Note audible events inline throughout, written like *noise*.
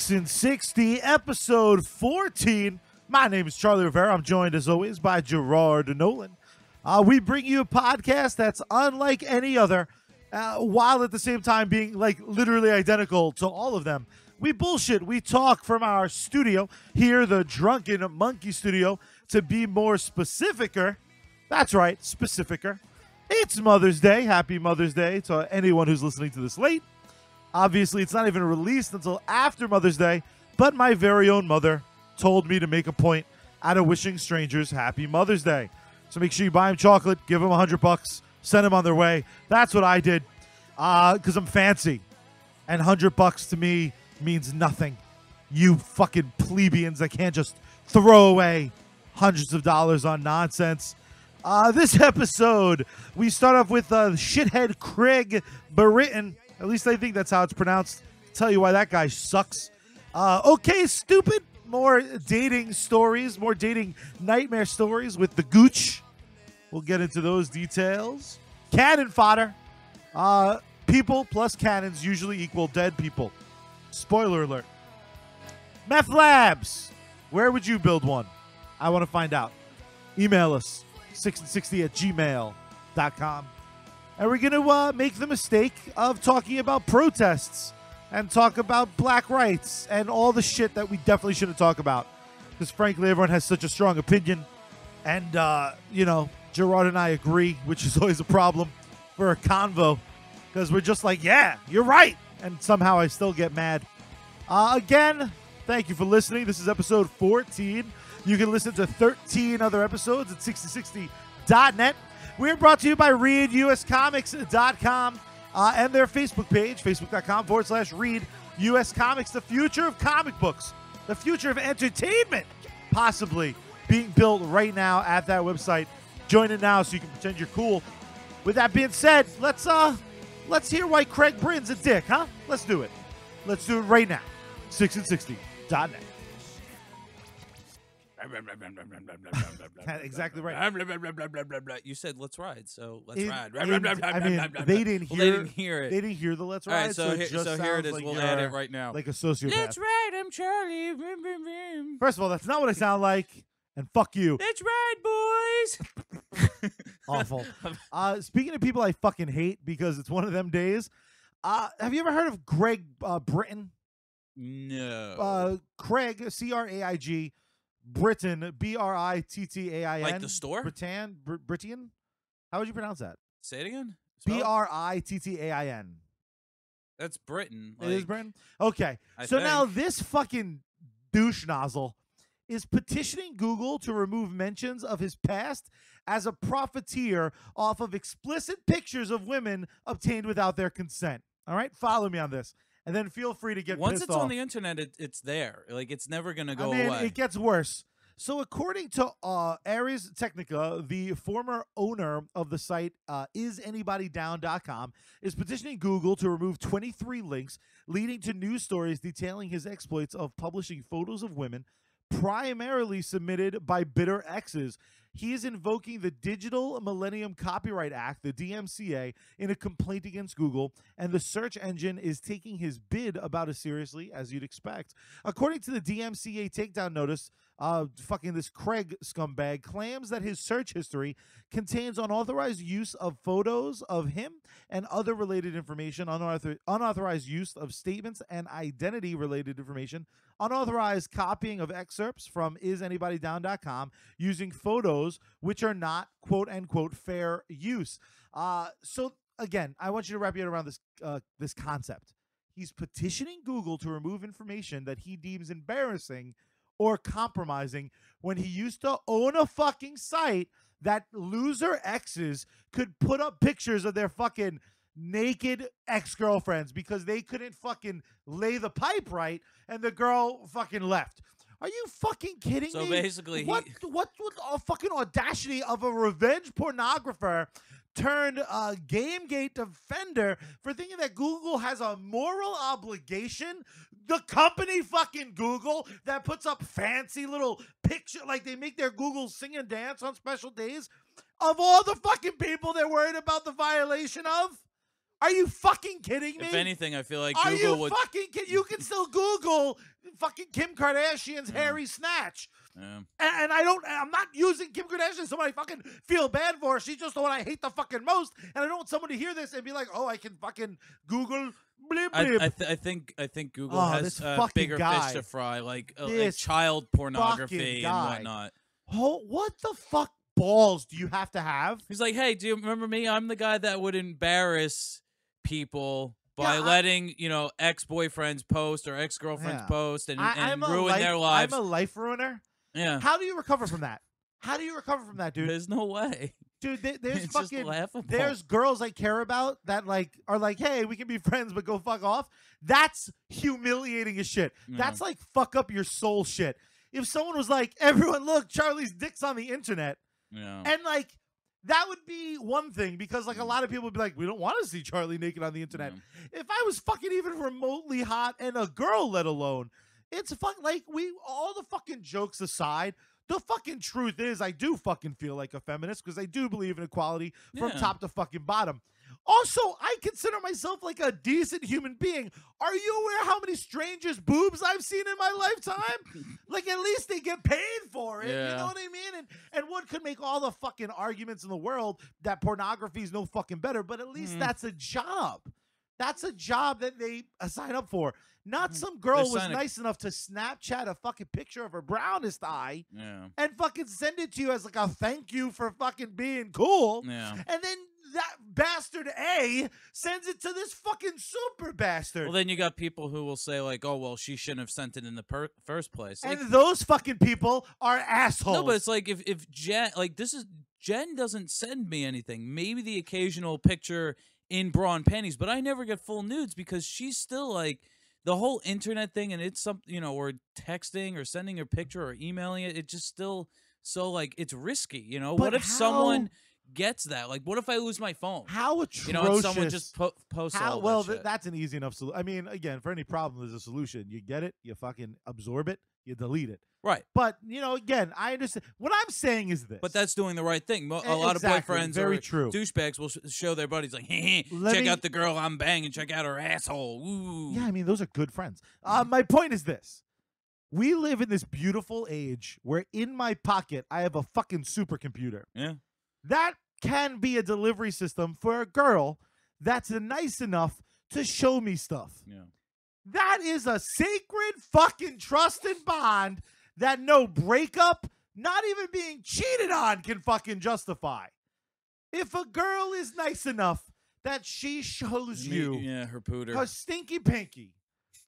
6 and 60, episode 14. My name is Charlie Rivera. I'm joined as always by Gerard Nolan. Uh, we bring you a podcast that's unlike any other, uh, while at the same time being like literally identical to all of them. We bullshit. We talk from our studio here, the Drunken Monkey Studio, to be more specificer. That's right, specificer. It's Mother's Day. Happy Mother's Day to anyone who's listening to this late. Obviously, it's not even released until after Mother's Day, but my very own mother told me to make a point out of wishing strangers Happy Mother's Day. So make sure you buy them chocolate, give them a hundred bucks, send them on their way. That's what I did because I'm fancy, and hundred bucks to me means nothing. You fucking plebeians that can't just throw away hundreds of dollars on nonsense. Uh, this *laughs* episode, we start off with uh, shithead Craig Brittain. At least I think that's how it's pronounced. Tell you why that guy sucks. Uh, okay, stupid. More dating stories, more dating nightmare stories with the Gooch. We'll get into those details. Cannon fodder. Uh, people plus cannons usually equal dead people. Spoiler alert. Meth Labs. Where would you build one? I want to find out. Email us 660 at gmail.com. And we're going to uh, make the mistake of talking about protests and talk about black rights and all the shit that we definitely shouldn't talk about. Because frankly, everyone has such a strong opinion. And, uh, you know, Gerard and I agree, which is *laughs* always a problem for a convo. Because we're just like, yeah, you're right. And somehow I still get mad. Uh, again, thank you for listening. This is episode 14. You can listen to 13 other episodes at 6060.net. We're brought to you by ReadUSComics.com uh, and their Facebook page, facebook.com forward slash read US Comics, the future of comic books, the future of entertainment, possibly being built right now at that website. Join it now so you can pretend you're cool. With that being said, let's uh let's hear why Craig Brittain's a dick, huh? Let's do it. Let's do it right now. 6 and 60.net. exactly right. *laughs* You said let's ride, so let's It- ride. I mean, I mean, they *laughs* didn't Well, hear. they didn't hear it. They didn't hear the let's All right, ride. so, it so here it is. like we'll add it right now. Like a sociopath. Let's ride, I'm Charlie. First of all, that's not what I sound like. And fuck you. Let's ride, boys. *laughs* Awful. Uh, speaking of people I fucking hate because it's one of them days. Uh, have you ever heard of Greg uh, Brittain? no. Uh, Craig C R A I G, Britain B R I T T A I N. like the store? Britann, Br- Britian. How would you pronounce that? Say it again. B. R I T T A I N. That's Britain. It is Britain. Okay, I so now this fucking douche nozzle is petitioning Google to remove mentions of his past as a profiteer off of explicit pictures of women obtained without their consent. All right, follow me on this, and then feel free to get Once it's off. on the internet, it, it's there. Like it's never gonna go I mean, away. it gets worse. So, according to uh, Ars Technica, the former owner of the site uh, isanybodydown.com is petitioning Google to remove 23 links leading to news stories detailing his exploits of publishing photos of women, primarily submitted by bitter exes. He is invoking the Digital Millennium Copyright Act, the DMCA, in a complaint against Google, and the search engine is taking his bid about as seriously as you'd expect. According to the DMCA takedown notice, uh, fucking this Craig scumbag claims that his search history contains unauthorized use of photos of him and other related information, unauthor- unauthorized use of statements and identity related information, unauthorized copying of excerpts from isanybodydown.com using photos which are not quote unquote fair use. Uh, so again, I want you to wrap your head around this uh, this concept. He's petitioning Google to remove information that he deems embarrassing or compromising when he used to own a fucking site that loser exes could put up pictures of their fucking naked ex-girlfriends because they couldn't fucking lay the pipe right and the girl fucking left. Are you fucking kidding So me? basically, he- what what what a fucking audacity of a revenge pornographer turned uh, GamerGate defender for thinking that Google has a moral obligation. The company fucking Google that puts up fancy little picture, like they make their Google sing and dance on special days. Of all the fucking people they're worried about the violation of, Are you fucking kidding me? If anything, I feel like Are Google you would. fucking kidding? You can still Google fucking Kim Kardashian's Yeah. hairy snatch. Yeah. And, and I don't, I'm not using Kim Kardashian so I fucking feel bad for her. She's just the one I hate the fucking most. And I don't want someone to hear this and be like, oh, I can fucking Google blip I, blip. I, th- I think I think Google Oh, has uh, bigger guy. fish to fry, like, uh, like child pornography and whatnot. oh, what the fuck balls do you have to have? He's like, "Hey, do you remember me? I'm the guy that would embarrass people by Yeah, I- letting you know ex boyfriends post or ex girlfriends Yeah. post and, I, and ruin life, their lives." I'm a life ruiner. yeah, How do you recover from that? How do you recover from that, dude? there's no way. Dude, there- *laughs* there's it's fucking there's girls I care about that like are like, hey, we can be friends, but go fuck off. That's humiliating as shit. Yeah. That's like fuck up your soul shit. If someone was like, everyone look, Charlie's dick's on the internet, yeah. and like that would be one thing because like a Mm. lot of people would be like, we don't want to see Charlie naked on the internet. yeah. If I was fucking even remotely hot and a girl, let alone, it's fuck like we all the fucking jokes aside. The fucking truth is, I do fucking feel like a feminist because I do believe in equality from Yeah. top to fucking bottom. Also, I consider myself like a decent human being. Are you aware how many strangest boobs I've seen in my lifetime? *laughs* like at least they get paid for it. You know what I mean? And and one could make all the fucking arguments in the world that pornography is no fucking better, but at least Mhm. that's a job. That's a job that they uh, sign up for. Not Mhm. some girl was nice enough to Snapchat a fucking picture of her brownest eye yeah, and fucking send it to you as like a thank you for fucking being cool. yeah. And then that bastard A sends it to this fucking super bastard. Well, then you got people who will say like, "Oh, well, she shouldn't have sent it in the per- first place." Like, and those fucking people are assholes. no, but it's like if if Jen like this is Jen doesn't send me anything. Maybe the occasional picture in bra and panties, but I never get full nudes because she's still like the whole internet thing, and it's something you know, or texting or sending a picture or emailing it. It just still so like it's risky. You know, But what if how- someone gets that? Like, what if I lose my phone? how atrocious. you know, someone just po- posts how, all well, that th- that's an easy enough solution. I mean, again, for any problem, there's a solution. You get it, you fucking absorb it, you delete it. right. But you know, again, I understand. What I'm saying is this. But that's doing the right thing. A A lot exactly, of boyfriends very or true. douchebags will sh- show their buddies like, *laughs* hey, Let check me- out the girl I'm banging, check out her asshole. Ooh. Yeah, I mean, those are good friends. Uh, my point is this. We live in this beautiful age where in my pocket I have a fucking supercomputer. Yeah. That can be a delivery system for a girl that's nice enough to show me stuff. Yeah. That is a sacred fucking trust and bond that no breakup, not even being cheated on, can fucking justify. If a girl is nice enough that she shows Me- you Yeah, her pooter. her stinky pinky,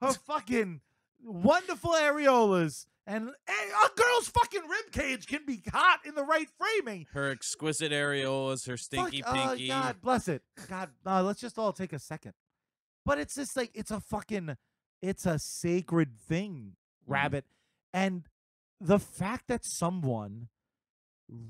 her fucking wonderful areolas, and hey, a girl's fucking rib cage can be hot in the right framing. her exquisite areolas, her stinky Fuck, uh, pinky. God bless it. God, uh, let's just all take a second. But it's just like it's a fucking, it's a sacred thing, Mhm. rabbit, and the fact that someone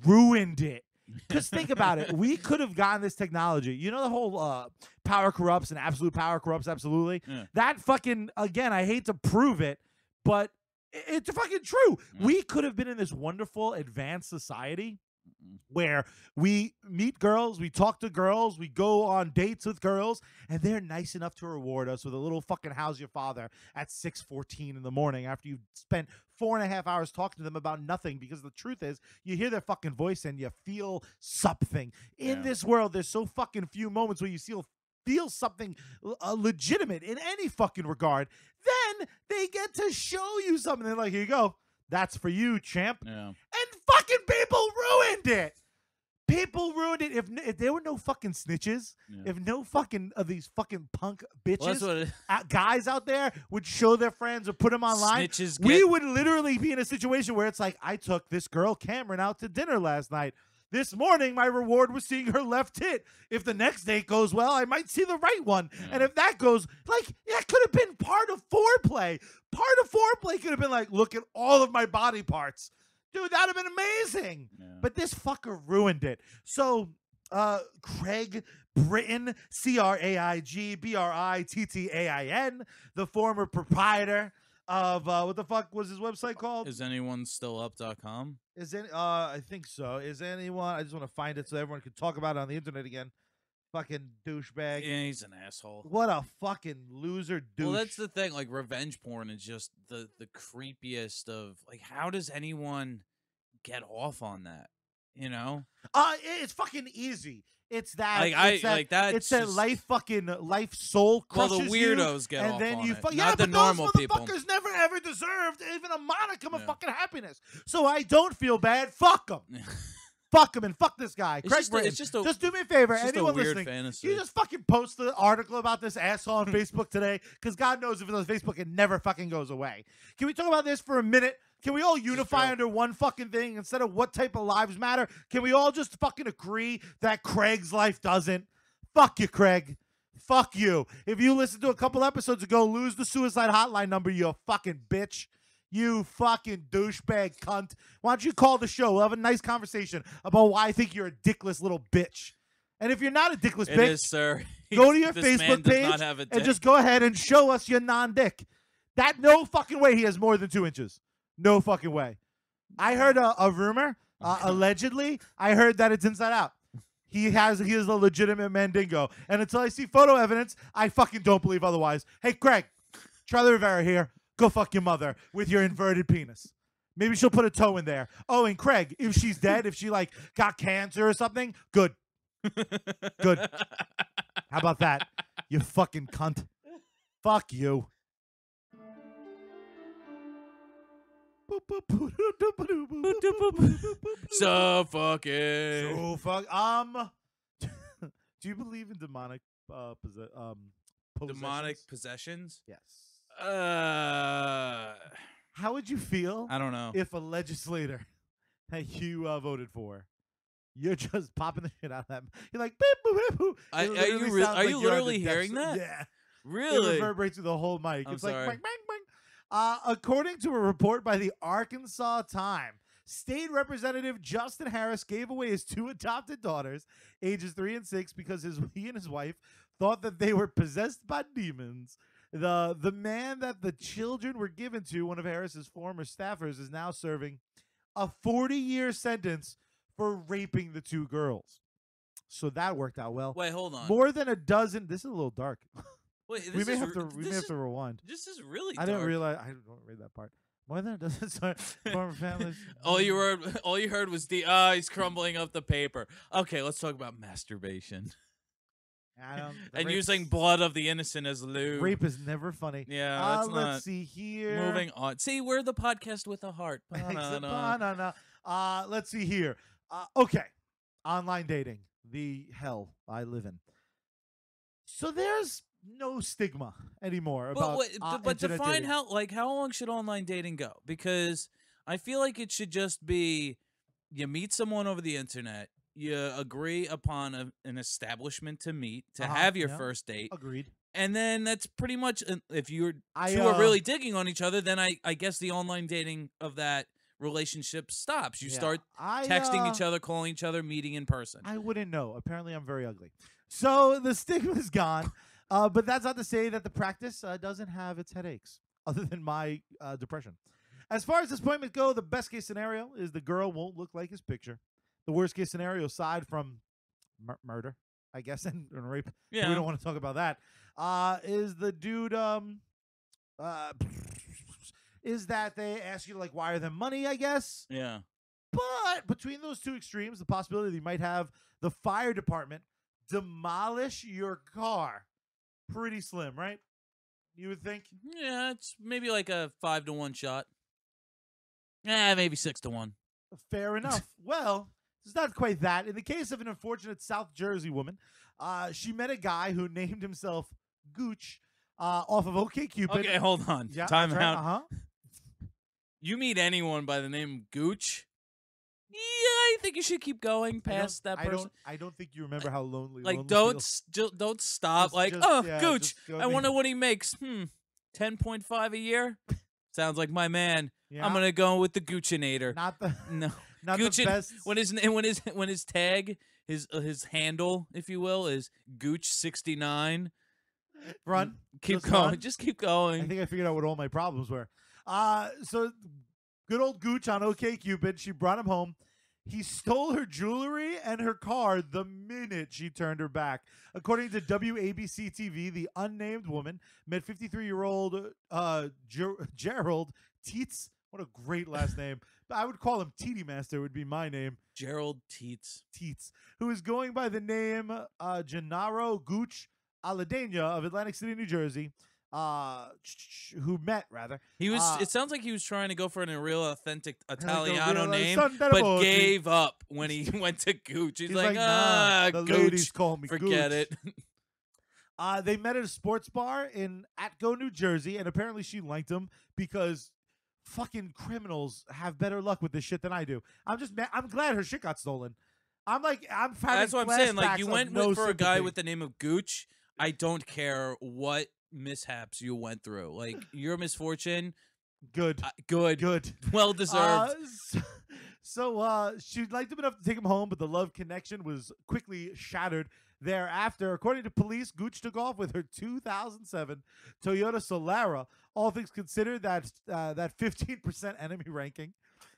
ruined it. Because think about it, we *laughs* could have gotten this technology. You know the whole uh, power corrupts and absolute power corrupts absolutely. Yeah. That fucking again, I hate to prove it, but it's fucking true. Yeah. We could have been in this wonderful advanced society mm-hmm. where we meet girls, we talk to girls, we go on dates with girls, and they're nice enough to reward us with a little fucking how's your father at 6:14 in the morning after you've spent four and a half hours talking to them about nothing because the truth is you hear their fucking voice and you feel something. In Yeah. this world, there's so fucking few moments where you feel feel something uh, legitimate in any fucking regard. Then they get to show you something. They're like, here you go. That's for you, champ Yeah. and fucking people ruined it. People ruined it. If, if there were no fucking snitches, yeah. if no fucking of these fucking punk bitches, Well, uh, *laughs* guys out there would show their friends or put them online, snitches we would literally be in a situation where it's like, I took this girl Cameron out to dinner last night. This morning, my reward was seeing her left tit. If the next date goes well, I might see the right one. And if that goes, like, that could have been part of foreplay. Part of foreplay could have been like, look at all of my body parts. Dude, that would have been amazing. yeah. But this fucker ruined it. So, uh, Craig Brittain, C R A I G B R I T T A I N, the former proprietor of uh, what the fuck was his website called? Is anyone still up.com? Is any? Uh, I think so. Is anyone? I just want to find it so everyone can talk about it on the internet again. Fucking douchebag. Yeah, he's an asshole. What a fucking loser douche. Well, that's the thing. Like revenge porn is just the the creepiest of like. How does anyone get off on that? You know, uh, it's fucking easy. It's that. like I it's that, like that. It's that life fucking uh, life soul crushes Well, the you, weirdos get and off then on you it, fuck. not yeah, the but normal those people. motherfuckers never ever deserved even a modicum of fucking happiness. So I don't feel bad. Fuck them. *laughs* fuck him and fuck this guy. It's Craig just a- Brittain. just a- just do me a favor. A Anyone weird listening, fantasy. you just fucking post the article about this asshole on *laughs* Facebook today, because God knows if it's on Facebook, it never fucking goes away. Can we talk about this for a minute? Can we all unify under one fucking thing instead of what type of lives matter? Can we all just fucking agree that Craig's life doesn't? Fuck you, Craig. Fuck you. If you listened to a couple episodes ago, lose the suicide hotline number, you fucking bitch. You fucking douchebag cunt. Why don't you call the show? We'll have a nice conversation about why I think you're a dickless little bitch. And if you're not a dickless It bitch, is, sir. *laughs* go to your *laughs* This Facebook page not have a and just go ahead and show us your non-dick. That no fucking way he has more than two inches. No fucking way. I heard a, a rumor, uh, allegedly. I heard that it's inside out. He has he is a legitimate mandingo, and until I see photo evidence, I fucking don't believe otherwise. Hey, Craig, Charlie Rivera here. Go fuck your mother with your inverted penis. Maybe she'll put a toe in there. Oh, and Craig, if she's dead, if she like got cancer or something, good. Good. *laughs* How about that? You fucking cunt. Fuck you. So fucking. So fuck. Um, *laughs* do you believe in demonic uh possess- um demonic possessions? possessions. Yes. Uh, How would you feel I don't know. if a legislator *laughs* that you uh, voted for, you're just popping the shit out of them? You're like, beep, boop, boop. I- are you re- are like you you're on the literally hearing that? Yeah. Really? It reverberates through the whole mic. I'm it's like sorry. bang, bang, bang. Uh, according to a report by the Arkansas Time, State Representative Justin Harris gave away his two adopted daughters, ages three and six, because his *laughs* he and his wife thought that they were possessed by demons. The the man that the children were given to, one of Harris's former staffers, is now serving a 40 year sentence for raping the two girls. So that worked out well. Wait, hold on. More than a dozen. This is a little dark. *laughs* Wait, we may is have to we may this have to rewind. This is really. I didn't realize I don't read that part. More than a *laughs* dozen sorry, former *laughs* families. All you heard, *laughs* all you heard was the ah, he's crumbling up the paper. Okay, let's talk about masturbation Adam, and rape- using blood of the innocent as lube. Rape is never funny. Yeah, Uh, let's not. see here. Moving on. See, we're the podcast with a heart. Ba-na-na. Uh, let's see here. Uh, okay, online dating, the hell I live in. So there's no stigma anymore But about. uh, but define dating. how like how long should online dating go? Because I feel like it should just be you meet someone over the internet, you agree upon a, an establishment to meet to Uh-huh, have your yeah. first date, Agreed. and then that's pretty much uh, if you're I, two are uh, really digging on each other, then I I guess the online dating of that relationship stops. You yeah, start I, texting uh, each other, calling each other, meeting in person. I wouldn't know. Apparently, I'm very ugly. So the stigma's gone. Uh, but that's not to say that the practice uh, doesn't have its headaches, *laughs* other than my uh, depression. As far as disappointments go, the best case scenario is the girl won't look like his picture. The worst case scenario, aside from mur- murder, I guess, *laughs* and, and rape, we don't want to talk about that. Uh, is the dude um, uh, *laughs* is that they ask you to like wire them money? I guess. yeah. But between those two extremes, the possibility that you might have the fire department demolish your car pretty slim, right? You would think. Yeah, it's maybe like a five to one shot. Yeah, maybe six to one. Fair enough. *laughs* well, it's not quite that. In the case of an unfortunate South Jersey woman, uh, she met a guy who named himself Gooch uh, off of OKCupid. Okay, hold on. Yeah, Time that's right, out. Uh-huh. *laughs* You meet anyone by the name Gooch? Yeah, I think you should keep going past that I person. don't. I don't think you remember how lonely. Like, lonely don't feels. s- ju- don't stop. Just- like, just- oh, yeah, Gooch. just go I wonder what he makes. Hmm, ten point five a year. *laughs* Sounds like my man. Yeah, I'm gonna go with the Goochinator. not the *laughs* No, *laughs* not Gucci- the best. when his when his when his tag his uh, his handle, if you will, is Gooch sixty nine. run. Keep Just going. run? Just keep going. I going. think I figured out what all my problems were. Uh so good old Gooch on OK Cupid. She brought him home. He stole her jewelry and her car the minute she turned her back. According to WABC TV, the unnamed woman met 53 year old uh, Ger- Gerald Teets. What a great last name. *laughs* I would call him Teety Master, would be my name. Gerald Teets. Teets, who is going by the name uh, Gennaro Gooch Aladena of Atlantic City, New Jersey, uh, who met, rather. He was. Uh, it sounds like he was trying to go for a real authentic Like Italiano name, but gave up when he *laughs* went to Gooch. He's, He's like, nah, ah, the Gooch, ladies call me forget Gooch." it. *laughs* Uh, they met at a sports bar in Atco, New Jersey, and apparently she liked him because fucking criminals have better luck with this shit than I do. I'm just ma- I'm glad her shit got stolen. I'm like I'm That's what I'm saying. Like you went no for a guy with the name of Gooch. I don't care what mishaps you went through. Like *sighs* your misfortune, good, uh, good, good. well deserved. Uh, so so uh, she liked him enough to take him home, but the love connection was quickly shattered thereafter. According to police, Gooch took off with her 2007 Toyota Solara. All things considered, that uh, that 15% enemy ranking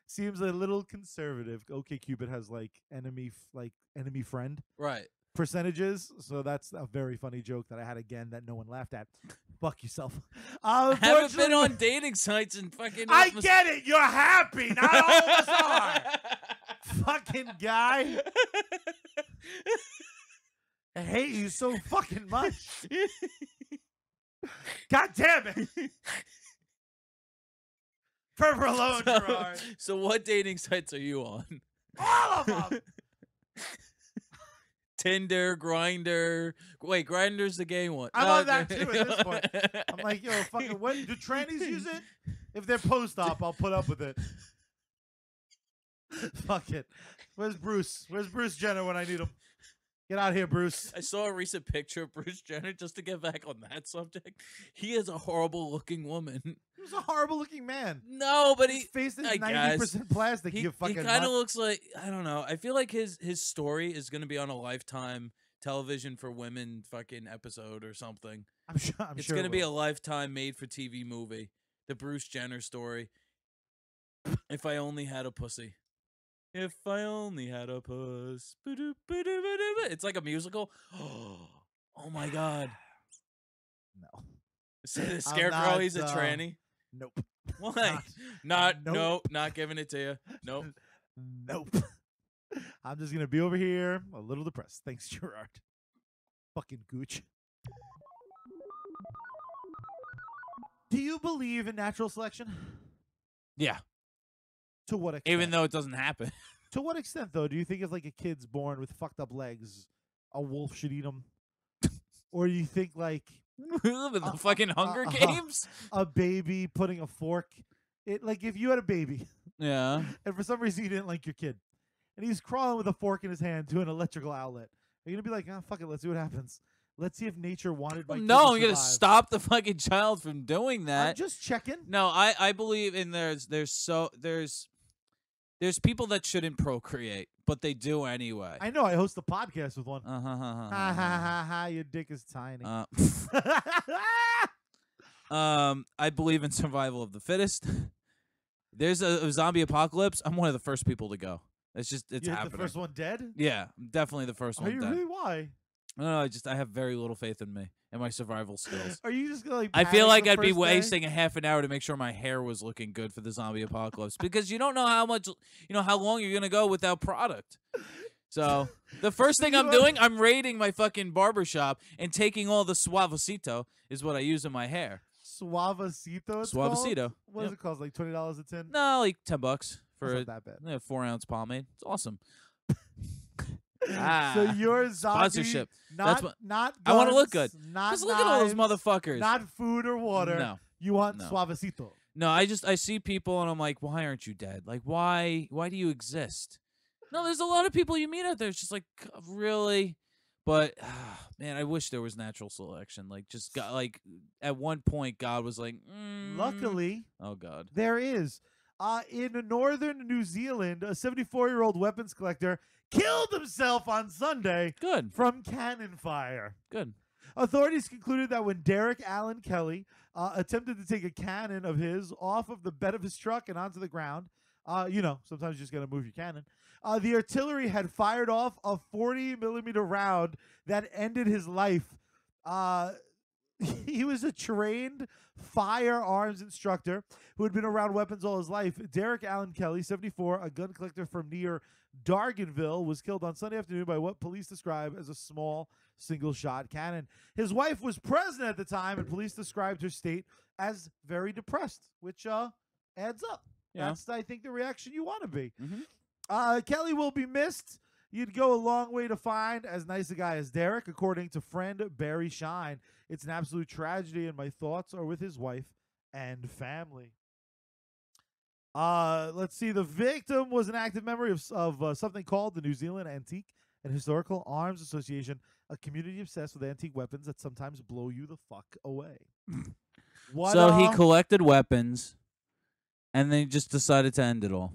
seems a little conservative. OK Cupid has like enemy like enemy friend right. Percentages, so that's a very funny joke that I had again that no one laughed at. Fuck yourself. *laughs* Uh, I haven't been on dating sites and fucking. I get it. You're happy. Not all of us are. *laughs* fucking guy. I hate you so fucking much. God damn it. Forever alone, *laughs* so, Gerard. so what dating sites are you on? All of them. Tinder, Grindr. Wait, Grindr's the gay one. I'm on that too at this point. I'm like, yo, fucking, what? Do trannies use it? *laughs* If they're post op, I'll put up with it. Fuck it. Where's Bruce? Where's Bruce Jenner when I need him? Get out here, Bruce. I saw a recent picture of Bruce Jenner just to get back on that subject. He is a horrible looking woman. Was a horrible looking man. No, but His he face is ninety percent plastic. he, you he kind of looks like I don't know. I feel like his his story is going to be on a lifetime television for women fucking episode or something. I'm sure. I'm it's sure going to it be a lifetime made for TV movie. The Bruce Jenner story. if I only had a pussy. If I only had a puss. It's like a musical. *gasps* Oh my god. *sighs* no. *laughs* So the I'm scarecrow, not, he's a uh, tranny. Nope. *laughs* Why? Not. Not, Nope. no, not giving it to you. Nope. *laughs* Nope. *laughs* I'm just gonna be over here a little depressed. Thanks, Gerard. Fucking gooch. Do you believe in natural selection? Yeah. To what extent? Even though it doesn't happen. to what extent, though, do you think if like a kid's born with fucked up legs, a wolf should eat him, or do you think like *laughs* the Uh, fucking uh, Hunger uh, Games? *laughs* a baby putting a fork? It like if you had a baby Yeah. *laughs* and for some reason you didn't like your kid, and he's crawling with a fork in his hand to an electrical outlet, are you gonna be like, oh fuck it, let's see what happens. Let's see if nature wanted my No, I'm gonna stop the fucking child from doing that. I'm just checking. No, I I believe in there's there's so there's there's people that shouldn't procreate, but they do anyway. I know. I host a podcast with one. Uh, huh, Ha ha ha ha! Your dick is tiny. Uh, *laughs* um, I believe in survival of the fittest. There's a, a zombie apocalypse. I'm one of the first people to go. It's just it's you hit happening. the first one dead. Yeah, I'm definitely the first Are one. you dead. really? Why? No, no, I just I have very little faith in me and my survival skills. Are you just gonna like? I feel like I'd be first day? wasting a half an hour to make sure my hair was looking good for the zombie apocalypse because you don't know how much you know how long you're gonna go without product. So the *laughs* first thing I'm doing, I'm raiding my fucking barber shop and taking all the suavecito is what I use in my hair. Suavecito. It's called? What Yep. does it cost? Like twenty dollars a tin. No, like ten bucks for a that bad. yeah, four ounce pomade. It's awesome. So Ah, you're zombie, *laughs* sponsorship. Not That's what- not. I wanna look good. Not Just look at all those motherfuckers. Not food or water. No. You want No. suavecito. No, I just I see people and I'm like, why aren't you dead? Like, why why do you exist? No, there's a lot of people you meet out there. It's just like, really, but *sighs* man, I wish there was natural selection. Like, just got like at one point, God was like, mm, Luckily, oh God, there is. Uh, in northern New Zealand, a 74 year old weapons collector killed himself on Sunday good, from cannon fire. good. Authorities concluded that when Derek Allen Kelly uh, attempted to take a cannon of his off of the bed of his truck and onto the ground, uh, you know, sometimes you just got to move your cannon. Uh, the artillery had fired off a 40 millimeter round that ended his life. Uh, *laughs* he was a trained firearms instructor who had been around weapons all his life. Derek Allen Kelly, 74, a gun collector from near Dargaville, was killed on Sunday afternoon by what police describe as a small single shot cannon. His wife was present at the time, and police described her state as very depressed, which uh, adds up. Yeah. That's, I think, the reaction you want to be. Mhm. Uh, Kelly will be missed. You'd go a long way to find as nice a guy as Derek, according to friend Barry Shine. It's an absolute tragedy, and my thoughts are with his wife and family. Uh, let's see. The victim was an active member of, of uh, something called the New Zealand Antique and Historical Arms Association, a community obsessed with antique weapons that sometimes blow you the fuck away. *laughs* what? so he uh, collected weapons, and then he just decided to end it all.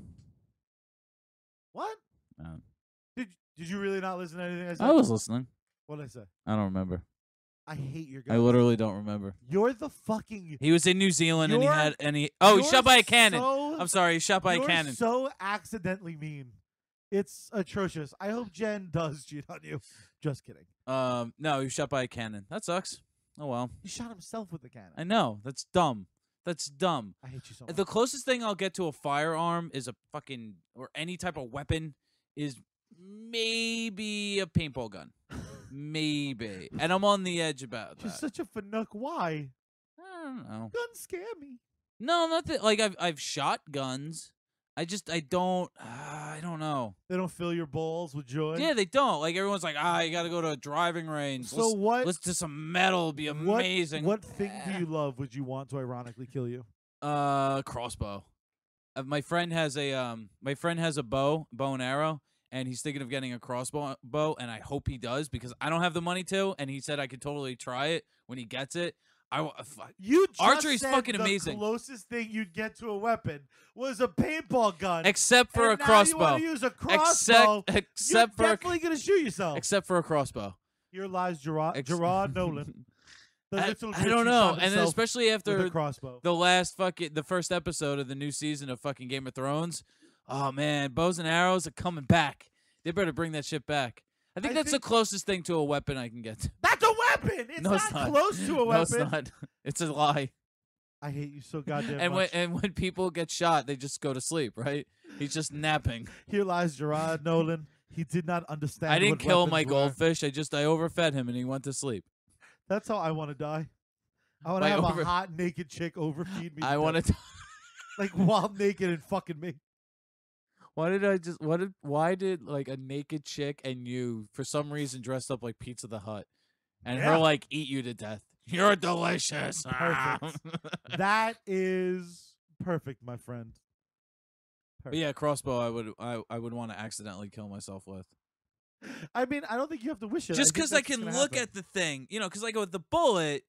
what? Uh, Did Did you really not listen to anything I said? I was listening. What did I say? I don't remember. I hate your I literally don't remember. You're the fucking. He was in New Zealand and he You're- had and he oh he you're shot by a cannon. So, I'm sorry, he shot by a you're cannon. so accidentally mean. It's atrocious. I hope Jen does cheat on you. Just kidding. Um, no, he was shot by a cannon. That sucks. Oh well. He shot himself with the cannon. I know that's dumb. That's dumb. I hate you so much. The closest thing I'll get to a firearm is a fucking or any type of weapon is maybe a paintball gun. *laughs* maybe, and I'm on the edge about You're such a fanook. Why? I don't know. Guns scare me. No, not that. Like I've I've shot guns. I just I don't. Uh, I don't know. They don't fill your balls with joy. Yeah, they don't. Like everyone's like, ah, you got to go to a driving range. So let's, what? let's do some metal. Be what- amazing. What thing do *laughs* you love? Would you want to ironically kill you? Uh, crossbow. Uh, my friend has a um. My friend has a bow, bow and arrow, and he's thinking of getting a crossbow. Bow, and I hope he does because I don't have the money to. And he said I could totally try it when he gets it. I fuck. You just Archery's said fucking the amazing. closest thing you'd get to a weapon was a paintball gun. Except for and a now crossbow. You want to use a crossbow? Except *laughs* except You're for a, definitely gonna shoot yourself. except for a crossbow. Here lies Gerard, Ex- Gerard Nolan. *laughs* I, I don't know. And then especially a after crossbow. the last fucking the first episode of the new season of fucking Game of Thrones. Oh man, bows and arrows are coming back. They better bring that shit back. I think I that's think- the closest thing to a weapon I can get. to. *laughs* That's a weapon. It's no, it's not close to a weapon. No, it's not. *laughs* It's a lie. I hate you so *laughs* goddamn and when and when people get shot, they just go to sleep. Right? He's just napping. Here lies Gerard Nolan. He did not understand. I didn't kill my were. goldfish. I just I overfed him and he went to sleep. That's how I want to die. I want to have over- a hot naked chick overfeed me. I want to. like while naked and fucking me. Why did I just? What did? Why did like a naked chick and you for some reason dressed up like Pizza the Hut, and Yeah. her like eat you to death? You're delicious. Ah. Perfect. *laughs* That is perfect, my friend. but yeah, crossbow. I would. I I would want to accidentally kill myself with. I mean, I don't think you have to wish it. Just because because I can look at the thing, you know, because like with the bullet,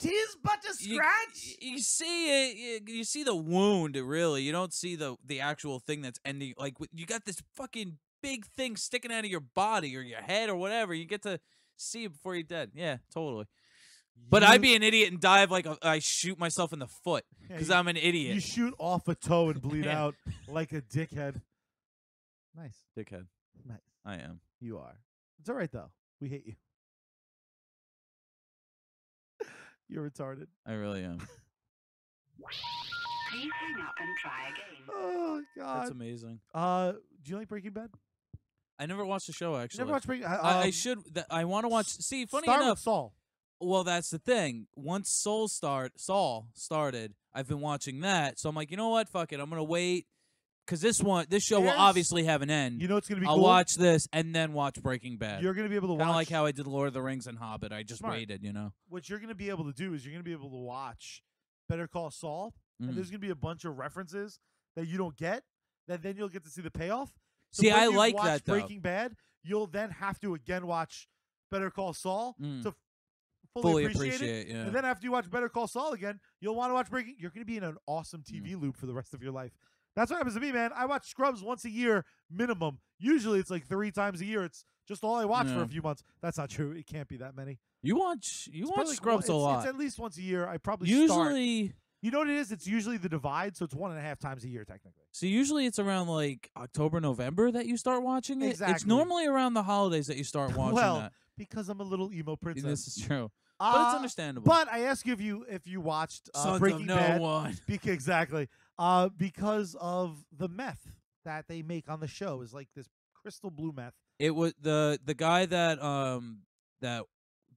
tis but a scratch. you see it, you, you see the wound. Really, you don't see the the actual thing that's ending. Like you got this fucking big thing sticking out of your body or your head or whatever. You get to see it before you're dead. Yeah, totally. But I'd be an idiot and dive like a, I shoot myself in the foot because you- I'm an idiot. You shoot off a toe and bleed *laughs* Yeah. out like a dickhead. Nice, Dickhead. nice. I am. You are. It's all right though. We hate you. You're retarded. I really am. Please hang up and try again. Oh God. That's amazing. uh, do you like Breaking Bad? I never watched the show actually. never watched Breaking? I, I um, should. Th- I want to watch. See, funny start enough. with Saul. Well, that's the thing. Once Soul start Saul started, I've been watching that. So I'm like, you know what? Fuck it. I'm gonna wait because this one, this show will obviously have an end. You know it's gonna be I'll cool. watch this and then watch Breaking Bad. You're gonna be able to Kind watch. of like how I did Lord of the Rings and Hobbit. I just Smart. waited, you know. what you're gonna be able to do is you're gonna be able to watch Better Call Saul, and there's gonna be a bunch of references that you don't get. That then you'll get to see the payoff. So See, when I you like that though. Breaking Bad, you'll then have to again watch Better Call Saul Mm. to fully, Fully appreciate, appreciate, it. yeah. And then after you watch Better Call Saul again, you'll want to watch Breaking. You're going to be in an awesome TV Mm. loop for the rest of your life. That's what happens to me, man. I watch Scrubs once a year minimum. Usually it's like three times a year. It's just all I watch for a few months. That's not true. It can't be that many. You watch you It's watch Scrubs a lot. It's at least once a year. I probably start. Usually, You know what it is? It's usually the divide, so it's one and a half times a year technically. So usually it's around like October, November that you start watching it. It's normally around the holidays that you start *laughs* watching well, that. because I'm a little emo princess. This is true, but it's Uh, understandable. But I ask you if you if you watched uh, Breaking no Bad. one. *laughs* Bec- exactly. Uh, because of the meth that they make on the show is like this crystal blue meth. It was the the guy that um that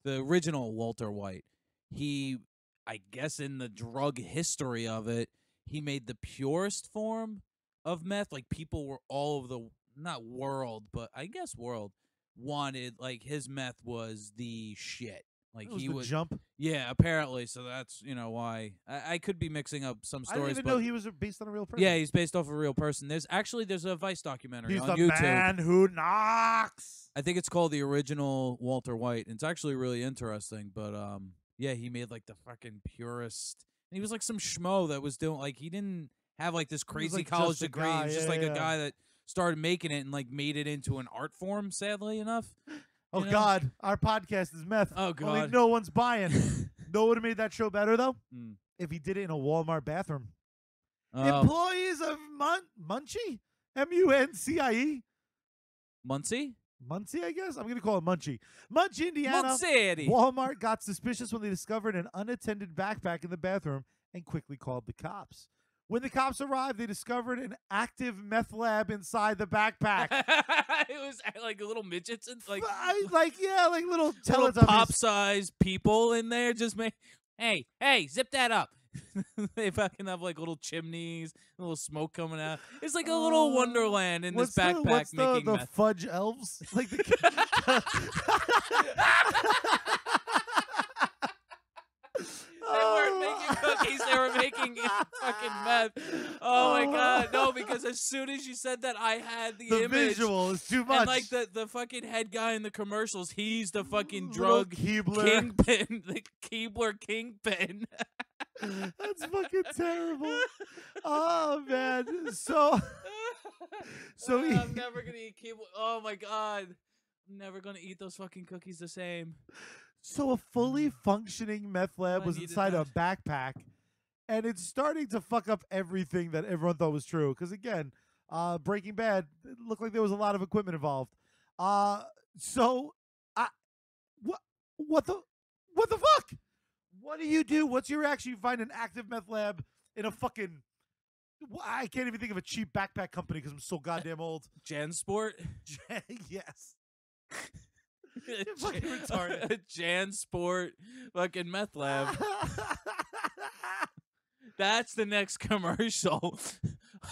the original Walter White. He, I guess, in the drug history of it, he made the purest form of meth. Like people were all over the not world, but I guess world wanted like his meth was the shit. Like was he was, jump. yeah, apparently. So that's you know why I, I could be mixing up some I didn't stories, even but know he was based on a real person. yeah, he's based off a real person. There's actually there's a Vice documentary he's on the YouTube. man who knocks. I think it's called the original Walter White. and It's actually really interesting, but um, yeah, he made like the fucking purest. And he was like some schmo that was doing like he didn't have like this crazy like, college just degree. guy, He was just yeah, like yeah. a guy that started making it and like made it into an art form. Sadly enough. *laughs* Oh you know? God, our podcast is meth. Oh Only God. no one's buying. *laughs* no would have made that show better though Mm. if he did it in a Walmart bathroom. Oh, Employees of Mun- Munchie, M U N C I E, Muncie, Muncie, I guess I'm gonna call it Munchie, Munchie, Indiana. Muncie. Walmart got suspicious when they discovered an unattended backpack in the bathroom and quickly called the cops. When the cops arrived, they discovered an active meth lab inside the backpack. *laughs* it was uh, like little midgets and like I, like yeah, like little *laughs* little Teletubbies. pop size people in there just make hey hey zip that up *laughs* they fucking have like little chimneys little smoke coming out it's like a little Uh, wonderland in this backpack the, what's the, making the meth fudge elves? Like the weren't oh. making cookies they were making fucking meth oh my oh. god no because as soon as you said that i had the, the image visual is too much. and like the, the fucking head guy in the commercials he's the fucking Little drug Keebler. kingpin *laughs* the keebler kingpin *laughs* That's fucking terrible. *laughs* Oh man. So So he- I'm never gonna eat Keebler. Oh my god, I'm never gonna eat those fucking cookies the same. So a fully functioning meth lab I was inside a backpack, and it's starting to fuck up everything that everyone thought was true. Because again, uh, Breaking Bad it looked like there was a lot of equipment involved. Uh, so I what what the what the fuck? What do you do? What's your reaction? You find an active meth lab in a fucking. I can't even think of a cheap backpack company because I'm so goddamn old. Gen Jansport. *laughs* yes. *laughs* You're fucking retarded. *laughs* Jansport, fucking meth lab. *laughs* That's the next commercial.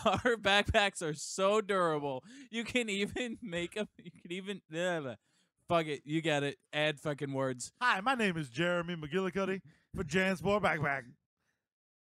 Our backpacks are so durable. You can even make them. You can even. Yeah, fuck it. You got it. Add fucking words. Hi, my name is Jeremy McGillicuddy for Jansport Backpack.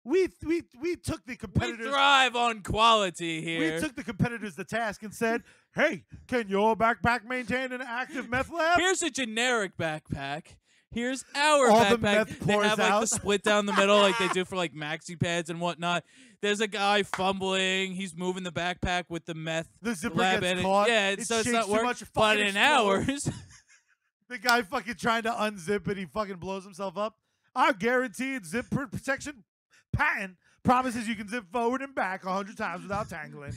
We we we took the competitors. We thrive on quality here. We took the competitors to task and said, "Hey, can your backpack maintain an active meth lab?" Here's a generic backpack. Here's our All backpack. the meth they have like out. the split down the middle, like they do *laughs* for like maxi pads and whatnot. There's a guy fumbling. He's moving the backpack with the meth the zipper lab gets in it. caught. Yeah, it so it's not too work. much. But in explodes. ours, *laughs* *laughs* the guy fucking trying to unzip it, he fucking blows himself up. Our guaranteed zip pr- protection patent promises you can zip forward and back a hundred times without tangling.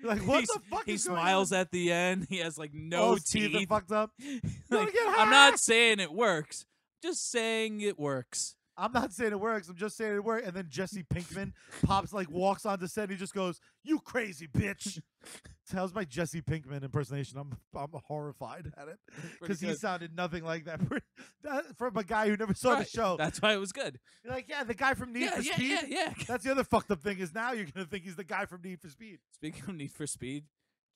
You're like, what he's- the fuck he is going smiles on? at the end. He has like no oh, his teeth are fucked up. *laughs* Like, I'm not saying it works. Just saying it works. I'm not saying it works. I'm just saying it works. And then Jesse Pinkman pops like walks onto set. And he just goes, "You crazy bitch." *laughs* Tells my Jesse Pinkman impersonation. I'm I'm horrified at it because he sounded nothing like that, that from a guy who never saw the show. That's why it was good. You're like, yeah, the guy from Need yeah, for yeah, Speed. yeah, yeah. That's the other fucked up thing is now you're gonna think he's the guy from Need for Speed. Speaking of Need for Speed,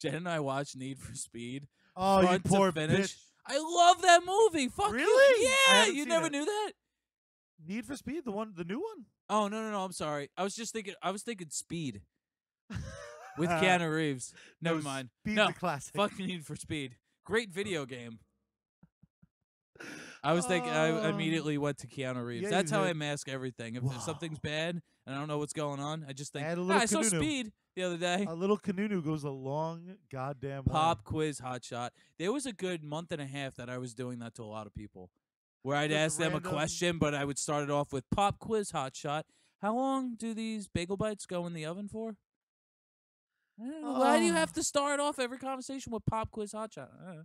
Jen and I watched Need for Speed. Oh, you poor finish. bitch. I love that movie. Fuck Really? you. Yeah, you never it. knew that? Need for Speed, the one, the new one. Oh no, no, no. I'm sorry. I was just thinking. I was thinking Speed *laughs* with Keanu Reeves. Never No, mind. Speed's no, classic. fuck Need for Speed. Great video game. I was thinking. I Oh. immediately went to Keanu Reeves. Yeah, That's how I mask everything. If, if something's bad and I don't know what's going on, I just think. "Ah, I saw Speed the other day. a little canoe goes a long goddamn way. Pop quiz hot shot. There was a good month and a half that I was doing that to a lot of people, where I'd Just ask them a question, but I would start it off with pop quiz hot shot. How long do these bagel bites go in the oven for? Why do you Uh, have to start off every conversation with pop quiz hot shot? I don't know.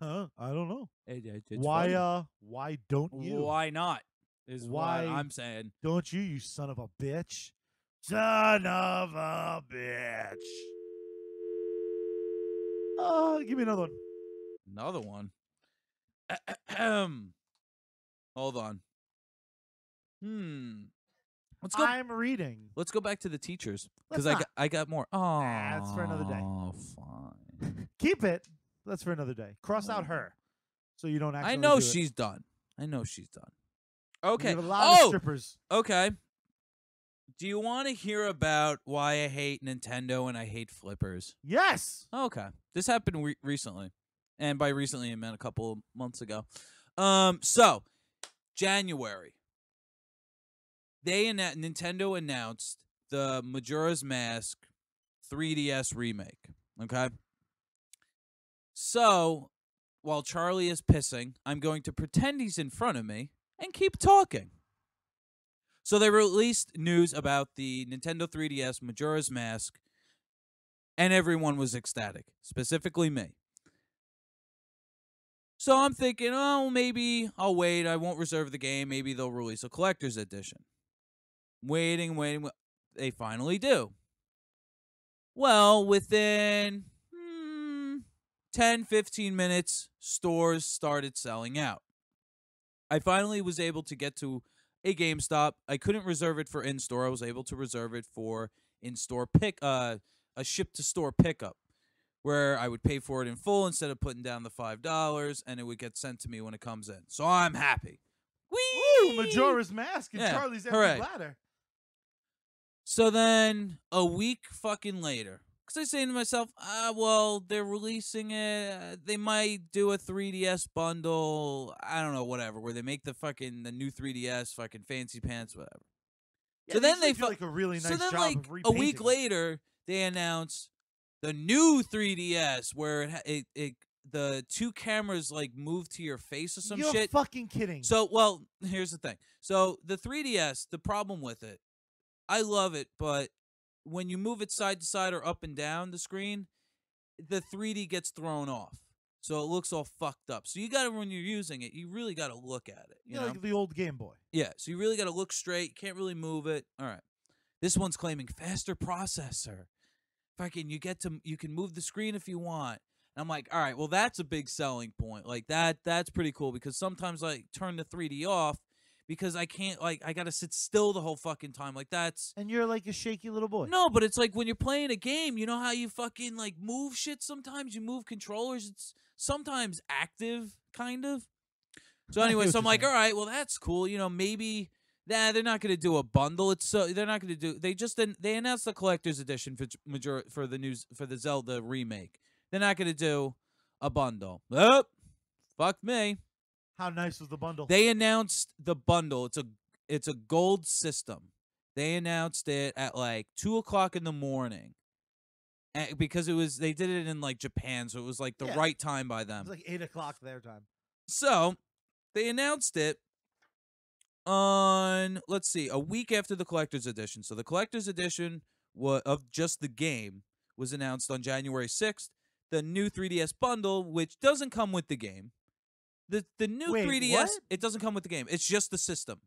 Huh? I don't know. It- it- why? funny. Uh, why don't you? Why not? Is Why- what I'm saying. Don't you, you son of a bitch? Son of a bitch. Uh, give me another one. Another one. *clears throat* Hold on. Hmm. Let's go. I'm reading. let's go back to the teachers because I got I got more. Oh, That's for another day. Oh, fine. *laughs* Keep it. That's for another day. Cross out Oh. her, so you don't I know do it. she's done. I know she's done. Okay. have a lot of Oh, strippers. okay. Do you want to hear about why I hate Nintendo and I hate flippers? Yes. Okay. This happened re- recently. And by recently I meant a couple months ago. Um so January. They anna- Nintendo announced the Majora's Mask 3DS remake, okay? So, while Charlie is pissing, I'm going to pretend he's in front of me and keep talking. So they released news about the Nintendo 3DS Majora's Mask and everyone was ecstatic, specifically me. So I'm thinking, oh, maybe I'll wait. I won't reserve the game. Maybe they'll release a collector's edition. Waiting, waiting. They finally do. Well, within hmm, 10, 15 minutes, stores started selling out. I finally was able to get to a GameStop. I couldn't reserve it for in store. I was able to reserve it for in store pick uh a ship to store pickup where I would pay for it in full instead of putting down the five dollars and it would get sent to me when it comes in. So I'm happy. Woo! Majora's Mask and Yeah, Charlie's empty hooray. bladder. So then a week fucking later, because I say to myself, ah, well, they're releasing it. They might do a 3DS bundle. I don't know, whatever, where they make the fucking the new 3DS fucking fancy pants, whatever. Yeah, So then they fu- like a really nice so then, job like a week later, they announce the new 3DS, where it, it, it the two cameras like move to your face or some You're shit. fucking kidding. So, well, *laughs* here's the thing. So, the 3DS, the problem with it, I love it, but when you move it side to side or up and down the screen, the 3D gets thrown off. So it looks all fucked up. So you got to when you're using it, you really got to look at it, you yeah, know? like the old Game Boy. Yeah, so you really got to look straight. You can't really move it. All right. This one's claiming faster processor. Fucking, you get to you can move the screen if you want. And I'm like, all right, well that's a big selling point. Like that that's pretty cool because sometimes I turn the 3D off because I can't like I got to sit still the whole fucking time. Like that's And you're like a shaky little boy. no, but it's like when you're playing a game, you know how you fucking like move shit sometimes? You move controllers. It's sometimes active, kind of. So *laughs* anyway, so I'm like, all right, well that's cool. You know, maybe nah, they're not gonna do a bundle. It's so they're not gonna do. They just they announced the collector's edition for major for the news for the Zelda remake. They're not gonna do a bundle. Oh, fuck me. How nice was the bundle? They announced the bundle. It's a it's a gold system. They announced it at like two o'clock in the morning, and because it was they did it in like Japan, so it was like the Yeah. right time by it them. was like eight o'clock their time. So they announced it on let's see a week after the collector's edition. So the collector's edition of just the game was announced on January sixth. The new 3DS bundle, which doesn't come with the game, the the new Wait, 3DS what? it doesn't come with the game. It's just the system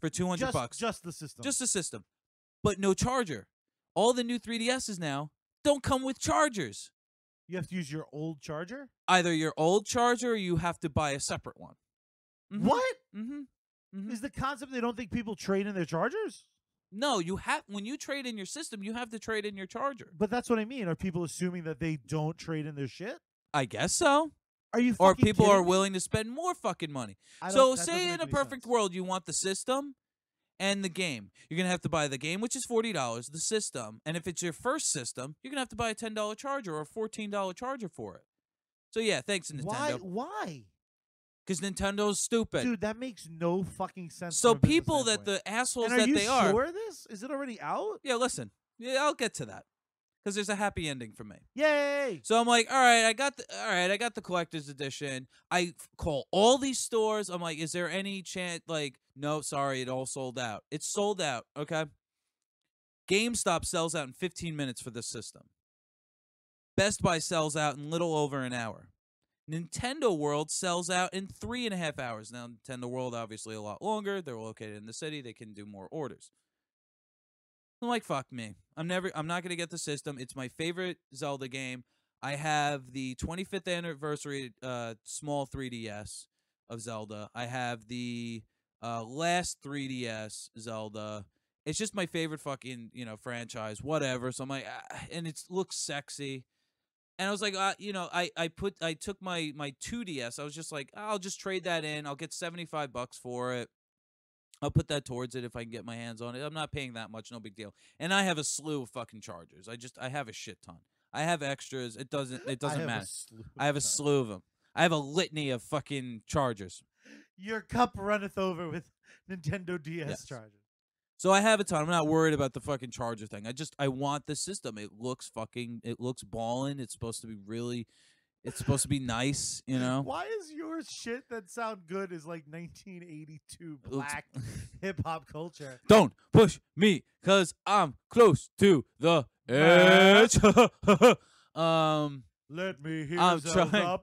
for two hundred Just, bucks. just the system. Just the system, but no charger. All the new 3DSs now don't come with chargers. you have to use your old charger. Either your old charger or you have to buy a separate one. Mhm. What Mm-hmm. Mhm. is the concept? They don't think people trade in their chargers. No, you have when you trade in your system, you have to trade in your charger. But that's what I mean. Are people assuming that they don't trade in their shit? I guess so. Are you? Or people are kidding willing to spend more fucking money. So don't- that doesn't say in a perfect sense. world you want the system and the game. You're gonna have to buy the game, which is forty dollars, the system. And if it's your first system, you're gonna have to buy a ten dollar charger or a fourteen dollar charger for it. So yeah, thanks Nintendo. Why? Why, Because Nintendo's stupid. dude? That makes no fucking sense. so from a business people that the assholes and are that you they are sure this is it already out? Yeah, listen. Yeah, I'll get to that. Because there's a happy ending for me. Yay! So I'm like, all right, I got the all right, I got the collector's edition. I call all these stores. I'm like, is there any chance? Like, no, sorry, it all sold out. It's sold out. Okay. GameStop sells out in 15 minutes for this system. Best Buy sells out in little over an hour. Nintendo World sells out in three and a half hours. Now, Nintendo World obviously a lot longer. They're located in the city. They can do more orders. I'm like, fuck me. I'm never. I'm not gonna get the system. It's my favorite Zelda game. I have the 25th anniversary uh, small 3DS of Zelda. I have the uh, last 3DS Zelda. It's just my favorite fucking you know franchise. Whatever. So I'm like, ah, and it looks sexy. And I was like, uh, you know, I, I put I took my my 2DS. I was just like, I'll just trade that in. I'll get 75 bucks for it. I'll put that towards it if I can get my hands on it. I'm not paying that much, no big deal. And I have a slew of fucking chargers. I just I have a shit ton. I have extras. It doesn't it doesn't a matter. I have a slew of them. I have a litany of fucking chargers. Your cup runneth over with Nintendo DS Yes. chargers. So I have a ton. I'm not worried about the fucking charger thing. I just I want the system. It looks fucking it looks ballin'. It's supposed to be really it's supposed to be nice, you know? Why is your shit that sound good is like 1982 black *laughs* hip hop culture? Don't push me cuz I'm close to the edge. *laughs* um Let me hear I'm trying-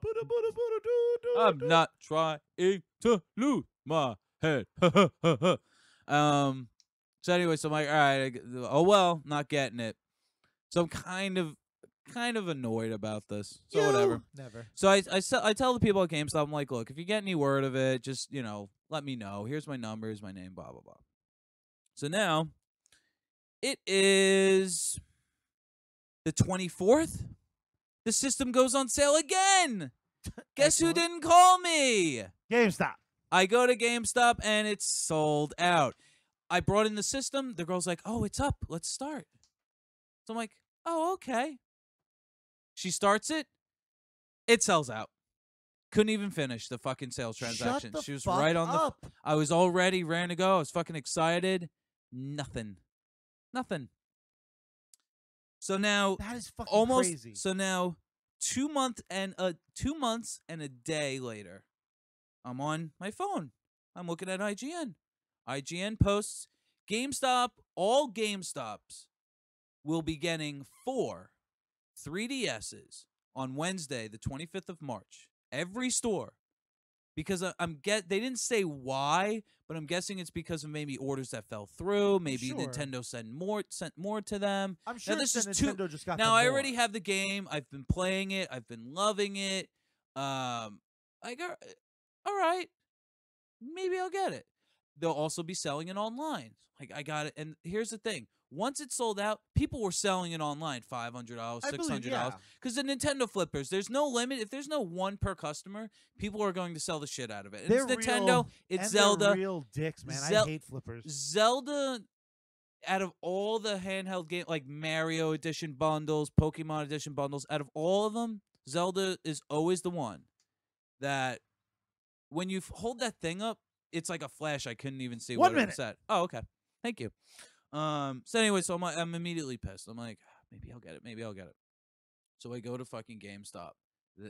I'm not trying to lose my head. *laughs* um. So anyway, so I'm like, all right. Oh well, not getting it. So I'm kind of, kind of annoyed about this. So whatever. Never. So I I, I tell the people at GameStop, I'm like, look, if you get any word of it, just you know, let me know. Here's my number, here's my name, blah blah blah. So now, it is the 24th. The system goes on sale again. *laughs* Guess who didn't call me? GameStop. I go to GameStop and it's sold out. I brought in the system. The girl's like, "Oh, it's up. Let's start." So I'm like, "Oh, okay." She starts it. It sells out. Couldn't even finish the fucking sales transaction. She was right on the. I was all ready, ran to go. I was fucking excited. Nothing. Nothing. So now that is fucking almost crazy. so now two month and uh two months and a day later i'm on my phone i'm looking at ign ign posts gamestop all gamestops will be getting four 3ds's on wednesday the 25th of march every store because i'm get they didn't say why but i'm guessing it's because of maybe orders that fell through maybe Sure. nintendo sent more sent more to them I'm sure this that is two- Nintendo just got now I already have the game. I've been playing it. I've been loving it. Um, I got all right. Maybe I'll get it. They'll also be selling it online. Like I got it. And here's the thing: once it sold out, people were selling it online, five hundred dollars, six believe- dollars. yeah. Because the Nintendo flippers, there's no limit. If there's no one per customer, people are going to sell the shit out of it. It's Nintendo. real- it's Zelda. real dicks, man. Zel- I hate flippers. Zelda out of all the handheld game like Mario edition bundles, Pokemon edition bundles, out of all of them, Zelda is always the one that when you hold that thing up, it's like a flash. I couldn't even see One what it minute. said. Oh, okay. Thank you. Um so anyway, so I'm I'm immediately pissed. I'm like, "Ah, maybe I'll get it. Maybe I'll get it. So I go to fucking GameStop.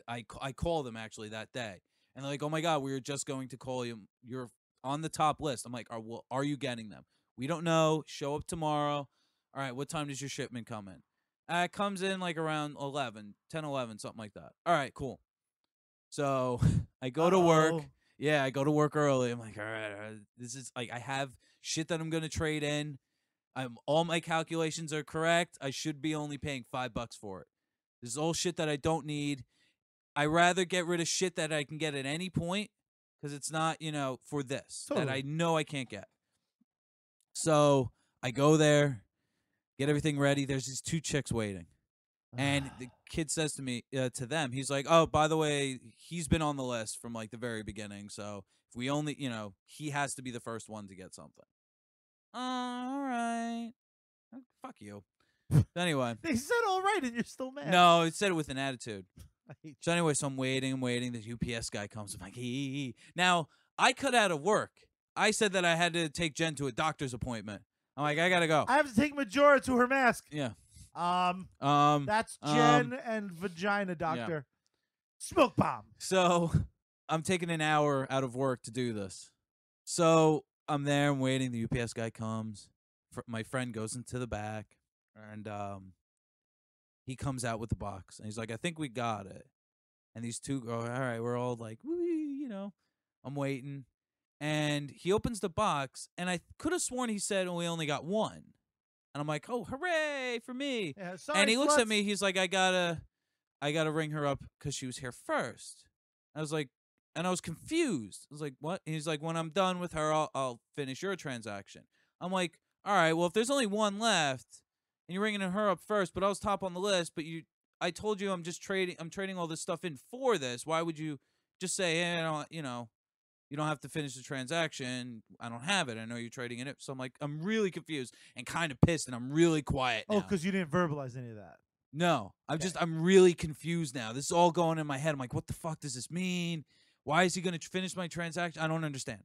I I call them actually that day. And they're like, "Oh my god, we were just going to call you. You're on the top list." I'm like, "Are well, are you getting them?" We don't know. Show up tomorrow. All right, what time does your shipment come in? Uh, it comes in like around 11, 10, 11, something like that. All right, cool. So *laughs* I go to work. Yeah, I go to work early. I'm like, all right, all right, this is like I have shit that I'm gonna trade in. I'm all my calculations are correct. I should be only paying five bucks for it. This is all shit that I don't need. I rather get rid of shit that I can get at any point because it's not, you know, for this that I know I can't get. So I go there, get everything ready. There's these two chicks waiting. And the kid says to me, uh, to them, he's like, "Oh, by the way, he's been on the list from like the very beginning. So if we only, you know, he has to be the first one to get something." Uh, all right. Uh, Fuck you. *laughs* anyway, they said all right, and you're still mad. no, it said it with an attitude. *laughs* So anyway, so I'm waiting, I'm waiting. The UPS guy comes. I'm like, hee. now I cut out of work. I said that I had to take Jen to a doctor's appointment. I'm like, I gotta go. I have to take Majora to her mask. yeah. Um, Um. that's um, Jen and Vagina Doctor. Smoke bomb. So *laughs* I'm taking an hour out of work to do this. So I'm there, I'm waiting. The UPS guy comes. fr- my friend goes into the back and um he comes out with the box and he's like, I think we got it. And these two go, all right, we're all like, you know, I'm waiting. And he opens the box and I could have sworn he said, oh, we only got one. And I'm like, oh, hooray for me. Yeah, sorry, and he looks at me, he's like, I gotta, I gotta ring her up because she was here first. I was like, and I was confused. I was like, what? And he's like, when I'm done with her, I'll, I'll finish your transaction. I'm like, all right, well, if there's only one left, and you're ringing her up first, but I was top on the list, but you, I told you I'm just trading, I'm trading all this stuff in for this. Why would you just say, hey, I don't, you know, you don't have to finish the transaction. I don't have it. I know you're trading in it. So I'm like, I'm really confused and kind of pissed, and I'm really quiet. Oh, because you didn't verbalize any of that. No, I'm Okay. just I'm really confused now. This is all going in my head. I'm like, what the fuck does this mean? Why is he going to finish my transaction? I don't understand.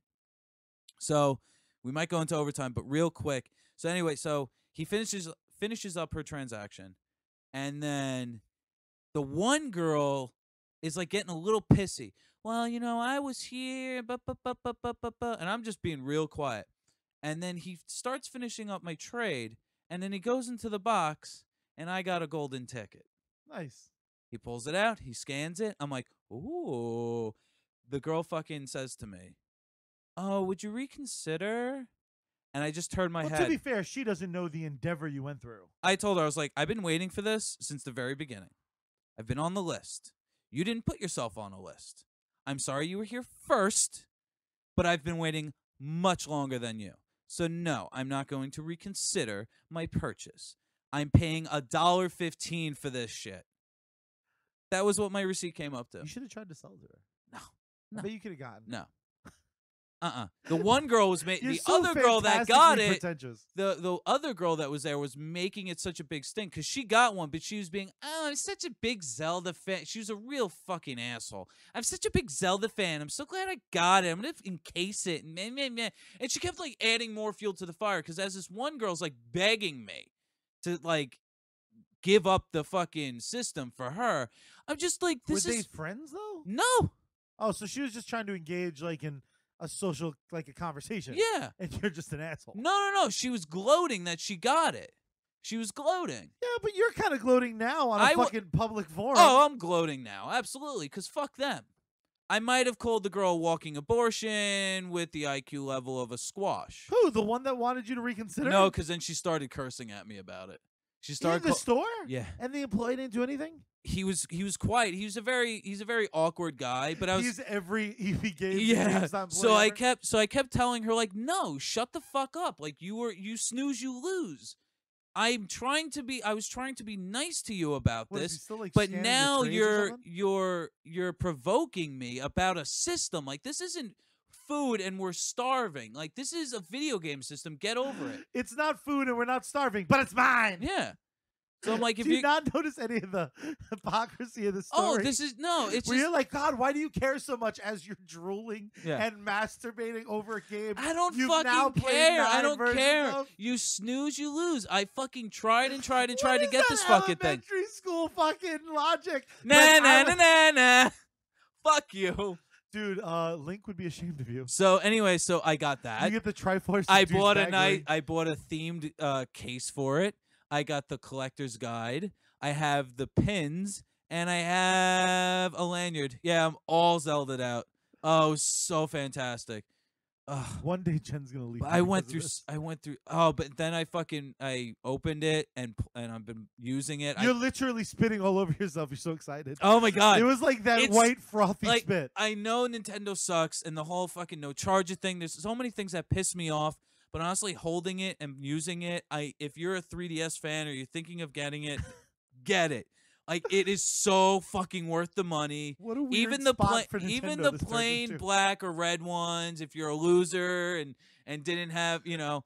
So we might go into overtime, but real quick. So anyway, so he finishes finishes up her transaction, and then the one girl is like getting a little pissy. Well, you know, I was here, bu- bu- bu- bu- bu- bu- bu," and I'm just being real quiet. And then he starts finishing up my trade, and then he goes into the box, and I got a golden ticket. Nice. He pulls it out, he scans it. I'm like, ooh. The girl fucking says to me, Oh, would you reconsider? And I just turned my well, head. to be fair, she doesn't know the endeavor you went through. I told her, I was like, I've been waiting for this since the very beginning. I've been on the list. You didn't put yourself on a list. I'm sorry you were here first, but I've been waiting much longer than you. So no, I'm not going to reconsider my purchase. I'm paying a dollar fifteen for this shit. That was what my receipt came up to. You should have tried to sell it to her. No, I no. bet you could have gotten. No. Uh-uh. The one girl was making *laughs* the so other girl that got it the the other girl that was there was making it such a big stink because she got one, but she was being, oh, I'm such a big Zelda fan. She was a real fucking asshole. I'm such a big Zelda fan. I'm so glad I got it. I'm gonna encase it, and meh, meh, meh." and she kept like adding more fuel to the fire because as this one girl's like begging me to like give up the fucking system for her, I'm just like, this Were they is friends though? no, Oh, so she was just trying to engage like in a social, like a conversation. yeah, And you're just an asshole. no, no, no. She was gloating that she got it. She was gloating. Yeah, but you're kind of gloating now on a I wa- fucking public forum. Oh, I'm gloating now. Absolutely. Because fuck them. I might have called the girl walking abortion with the IQ level of a squash. Who? The one that wanted you to reconsider? No, because then she started cursing at me about it. She started in the store. yeah, And the employee didn't do anything. he was he was quiet. He was a very he's a very awkward guy. But I was He's every EV game. yeah. So I ever. kept so I kept telling her like, no, shut the fuck up. Like you were you snooze, you lose. I'm trying to be. I was trying to be nice to you about What, this. still, like, but now you're you're you're provoking me about a system like this isn't food and we're starving like this is a video game system get over it It's not food and we're not starving, but it's mine. yeah so i'm like if do you you not notice any of the *laughs* hypocrisy of the oh, story? oh this is no it's Where just you're like, God, why do you care so much as you're drooling Yeah. and masturbating over a game? I don't fucking care. I don't care. of? You snooze, you lose. I fucking tried and tried and *laughs* tried to get this fucking thing. elementary school fucking logic. Nah, Like, nah, nah, nah, nah. *laughs* Fuck you. Dude, uh, Link would be ashamed of you. So anyway, so I got that. you get the Triforce. I *laughs* bought a night. I bought a themed uh, case for it. I got the collector's guide. I have the pins, and I have a lanyard. Yeah, I'm all Zelda'd out. Oh, so fantastic. Ugh. One day Jen's gonna leave. But I went through. of s- this. I went through. Oh, but then I fucking I opened it and and I've been using it. You're literally spitting all over yourself. You're so excited. oh my god! it was like that It's white frothy like spit. I know Nintendo sucks and the whole fucking no charger thing. There's so many things that piss me off. But honestly, holding it and using it, I if you're a 3DS fan or you're thinking of getting it, *laughs* get it. Like it is so fucking worth the money. What a weird even the spot pla- even the plain black or red ones. If you're a loser and and didn't have you know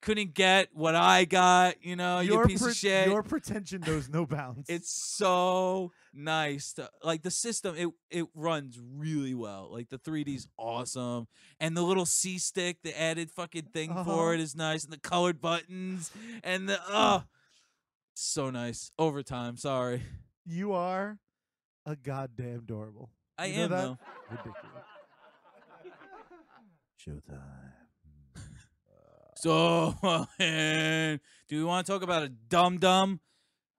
couldn't get what I got, you know, you your piece pre- of shit. Your pretension knows no bounds. *laughs* It's so nice. To, like the system, it it runs really well. Like the 3D's awesome, and the little C stick, the added fucking thing Uh-huh. for it is nice, and the colored buttons, and the oh, so nice. Overtime. Sorry, you are a goddamn adorable. I You am though. Ridiculous. Showtime. *laughs* So, do we want to talk about a dum dum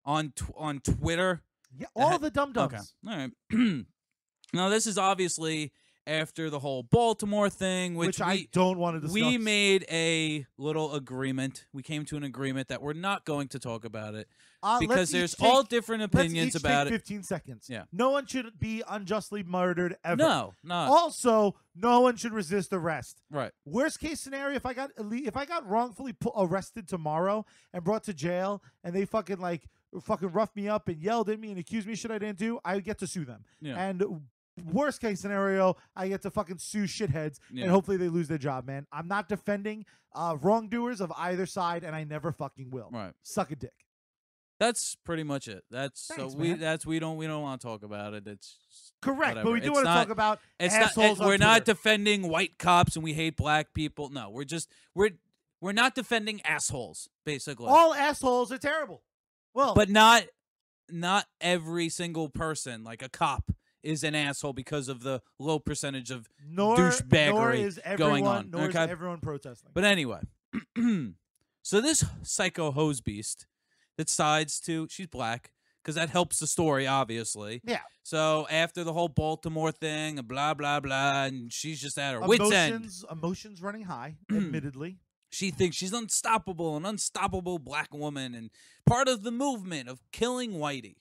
on tw- on Twitter? Yeah, all the dum dums. Okay. All right. *clears throat* now this is obviously after the whole Baltimore thing, which, Which, we, I don't want to discuss. we made a little agreement. We came to an agreement that we're not going to talk about it Uh, because there's take- all different opinions about take it. 15 seconds. Yeah. No one should be unjustly murdered ever. No, no, Also, no one should resist arrest. right. Worst case scenario, if I got if I got wrongfully arrested tomorrow and brought to jail, and they fucking like fucking roughed me up and yelled at me and accused me of shit I didn't do, I get to sue them. Yeah. And worst case scenario, I get to fucking sue shitheads, Yeah. and hopefully they lose their job, man. I'm not defending uh, wrongdoers of either side, and I never fucking will. Right. Suck a dick. That's pretty much it. That's Thanks, so we man. that's we don't we don't want to talk about it. It's Correct, but we do It's want to not- talk about it's assholes not on we're not defending white cops and we hate black people. No, we're just we're we're not defending assholes basically. all assholes are terrible. Well, but not not every single person like a cop is an asshole because of the low percentage of nor, nor douchebaggery is everyone, going on, Nor okay? is everyone protesting. But anyway, *clears throat* so this psycho hose beast decides to she's black because that helps the story, obviously. yeah, So after the whole Baltimore thing and blah blah blah, and she's just at her wits end. emotions, emotions running high. *clears throat* admittedly, She thinks she's unstoppable, an unstoppable black woman, and part of the movement of killing Whitey.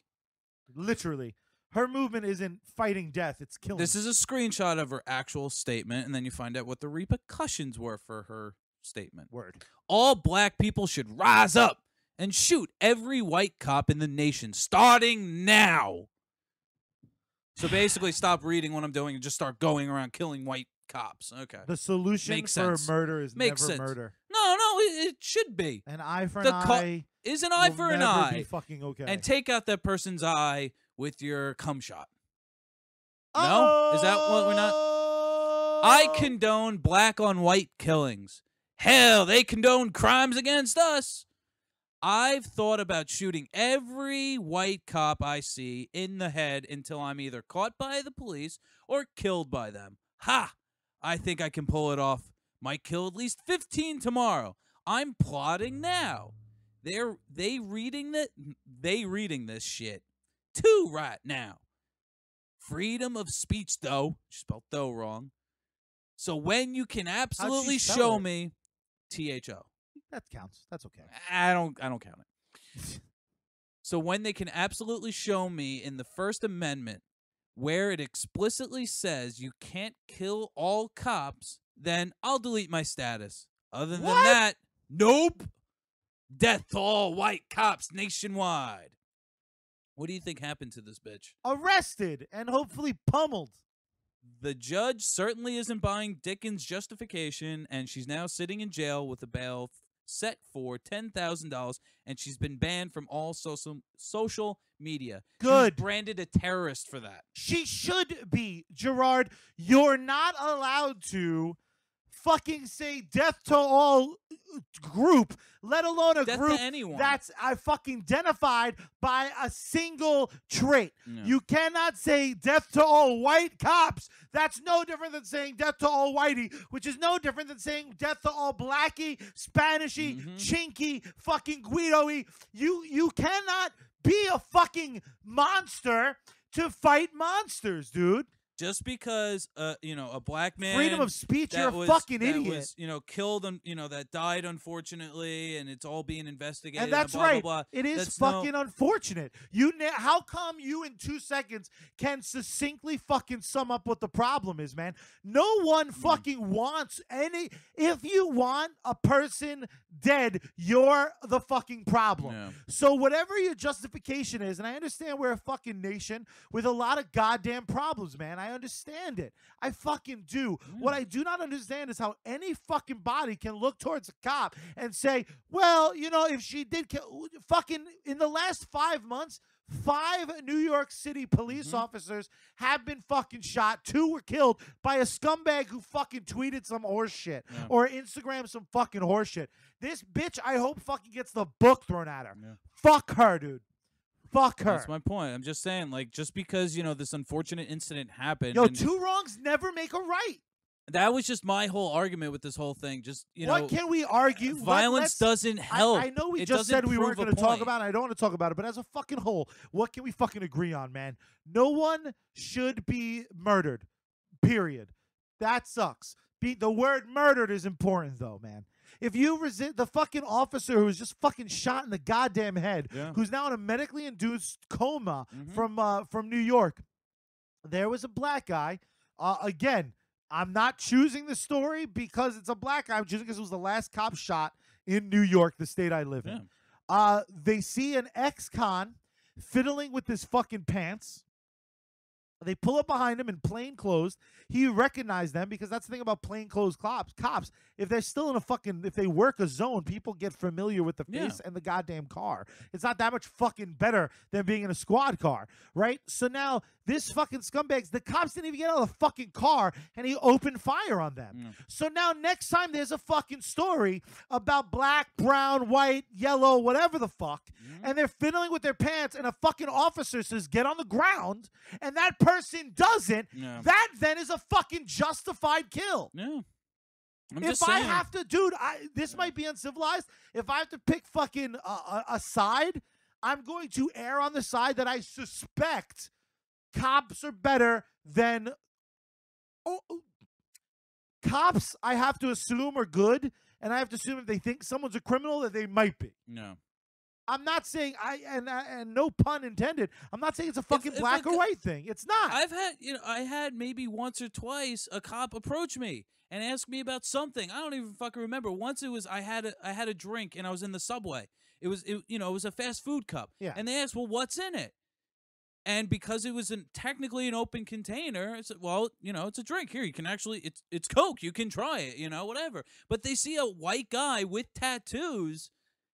literally, her movement isn't fighting death; it's killing. This is a screenshot of her actual statement, and then you find out what the repercussions were for her statement. word. all black people should rise up and shoot every white cop in the nation starting now. So *sighs* basically, stop reading what I'm doing and just start going around killing white cops. Okay. The solution Makes for sense. murder is Makes never sense. murder. No, no, it, it should be. An eye for The an eye Is an eye for an eye. Be fucking okay. And take out that person's eye with your cum shot. No? Is that what we're not- I Oh! condone black on white killings. Hell, they condone crimes against us. I've thought about shooting every white cop I see in the head until I'm either caught by the police or killed by them. Ha! I think I can pull it off. Might kill at least 15 tomorrow. I'm plotting now. They're they reading that they reading this shit too right now. Freedom of speech though, she spelled though wrong. So when you can absolutely show it? me T H O. That counts. That's okay. I don't I don't count it. so when they can absolutely show me in the First Amendment where it explicitly says you can't kill all cops, then I'll delete my status. Other than What? that, nope. Death to all white cops nationwide. What do you think happened to this bitch? Arrested and hopefully pummeled. The judge certainly isn't buying Dickens' justification, and she's now sitting in jail with a bail set for ten thousand dollars, and she's been banned from all social social media. Good. branded a terrorist for that. She should be. Gerard, you're not allowed to fucking say death to all uh, group, let alone a Death group anyone. that's I fucking identified by a single trait. Yeah. You cannot say death to all white cops. That's no different than saying death to all whitey, which is no different than saying death to all blacky, Spanishy, Mhm. chinky, fucking Guido-y. You you cannot be a fucking monster to fight monsters, dude. Just because, uh, you know, a black man Freedom of speech, you're a was, fucking idiot. was, you know, killed, un- you know, that died unfortunately, and it's all being investigated. and that's blah, right. Blah, blah. It is That's no- fucking unfortunate. You na- how come you in two seconds can succinctly fucking sum up what the problem is, man? No one Mm-hmm. fucking wants any. If you want a person dead, you're the fucking problem. Yeah. So whatever your justification is, and I understand we're a fucking nation with a lot of goddamn problems, man. I understand it. I fucking do. What I do not understand is how any fucking body can look towards a cop and say, "Well, you know, if she did kill fucking in the last 5 months, Five New York City police Mhm. officers have been fucking shot. Two were killed by a scumbag who fucking tweeted some horse shit Yeah. or Instagram some fucking horse shit. This bitch, I hope fucking gets the book thrown at her. Yeah. Fuck her, dude. Fuck her. That's my point. I'm just saying, like, just because you know this unfortunate incident happened, Yo, and- two wrongs never make a right. That was just my whole argument with this whole thing. Just you know, what can we argue? Violence doesn't help. I, know we It just said we weren't going to talk about it. I don't want to talk about it, but as a fucking whole, what can we fucking agree on, man? No one should be murdered. Period. That sucks. Be, the word murdered is important, though, man. If you resist the fucking officer who was just fucking shot in the goddamn head, Yeah. who's now in a medically induced coma Mhm. from uh, from New York, there was a black guy. Uh, again, I'm not choosing the story because it's a black guy. I'm choosing because it was the last cop shot in New York, the state I live Yeah. in. Uh, they see an ex-con fiddling with his fucking pants. They pull up behind him in plain clothes. He recognized them because that's the thing about plain clothes cops. Cops, if they're still in a fucking, if they work a zone, people get familiar with the Yeah. face and the goddamn car. It's not that much fucking better than being in a squad car, right? So now this fucking scumbags, the cops didn't even get out of the fucking car, and he opened fire on them. Mm. So now next time there's a fucking story about black, brown, white, yellow, whatever the fuck, Mhm. and they're fiddling with their pants, and a fucking officer says, "Get on the ground," and that person doesn't. Yeah. That then is a fucking justified kill. Yeah. I'm if I have to, dude, I this might be uncivilized. If I have to pick fucking a, a, a side, I'm going to err on the side that I suspect cops are better than. Oh, oh, cops, I have to assume are good, and I have to assume if they think someone's a criminal that they might be. no. I'm not saying I and uh, and no pun intended. I'm not saying it's a fucking if black or white thing. It's not. I've had you know I had maybe once or twice a cop approach me and ask me about something. I don't even fucking remember. Once it was I had a I had a drink and I was in the subway. It was it, you know it was a fast food cup. Yeah. And they asked, well, what's in it? And because it was an, technically an open container, I said, well, you know, it's a drink. Here, you can actually, it's it's Coke. You can try it, you know, whatever. But they see a white guy with tattoos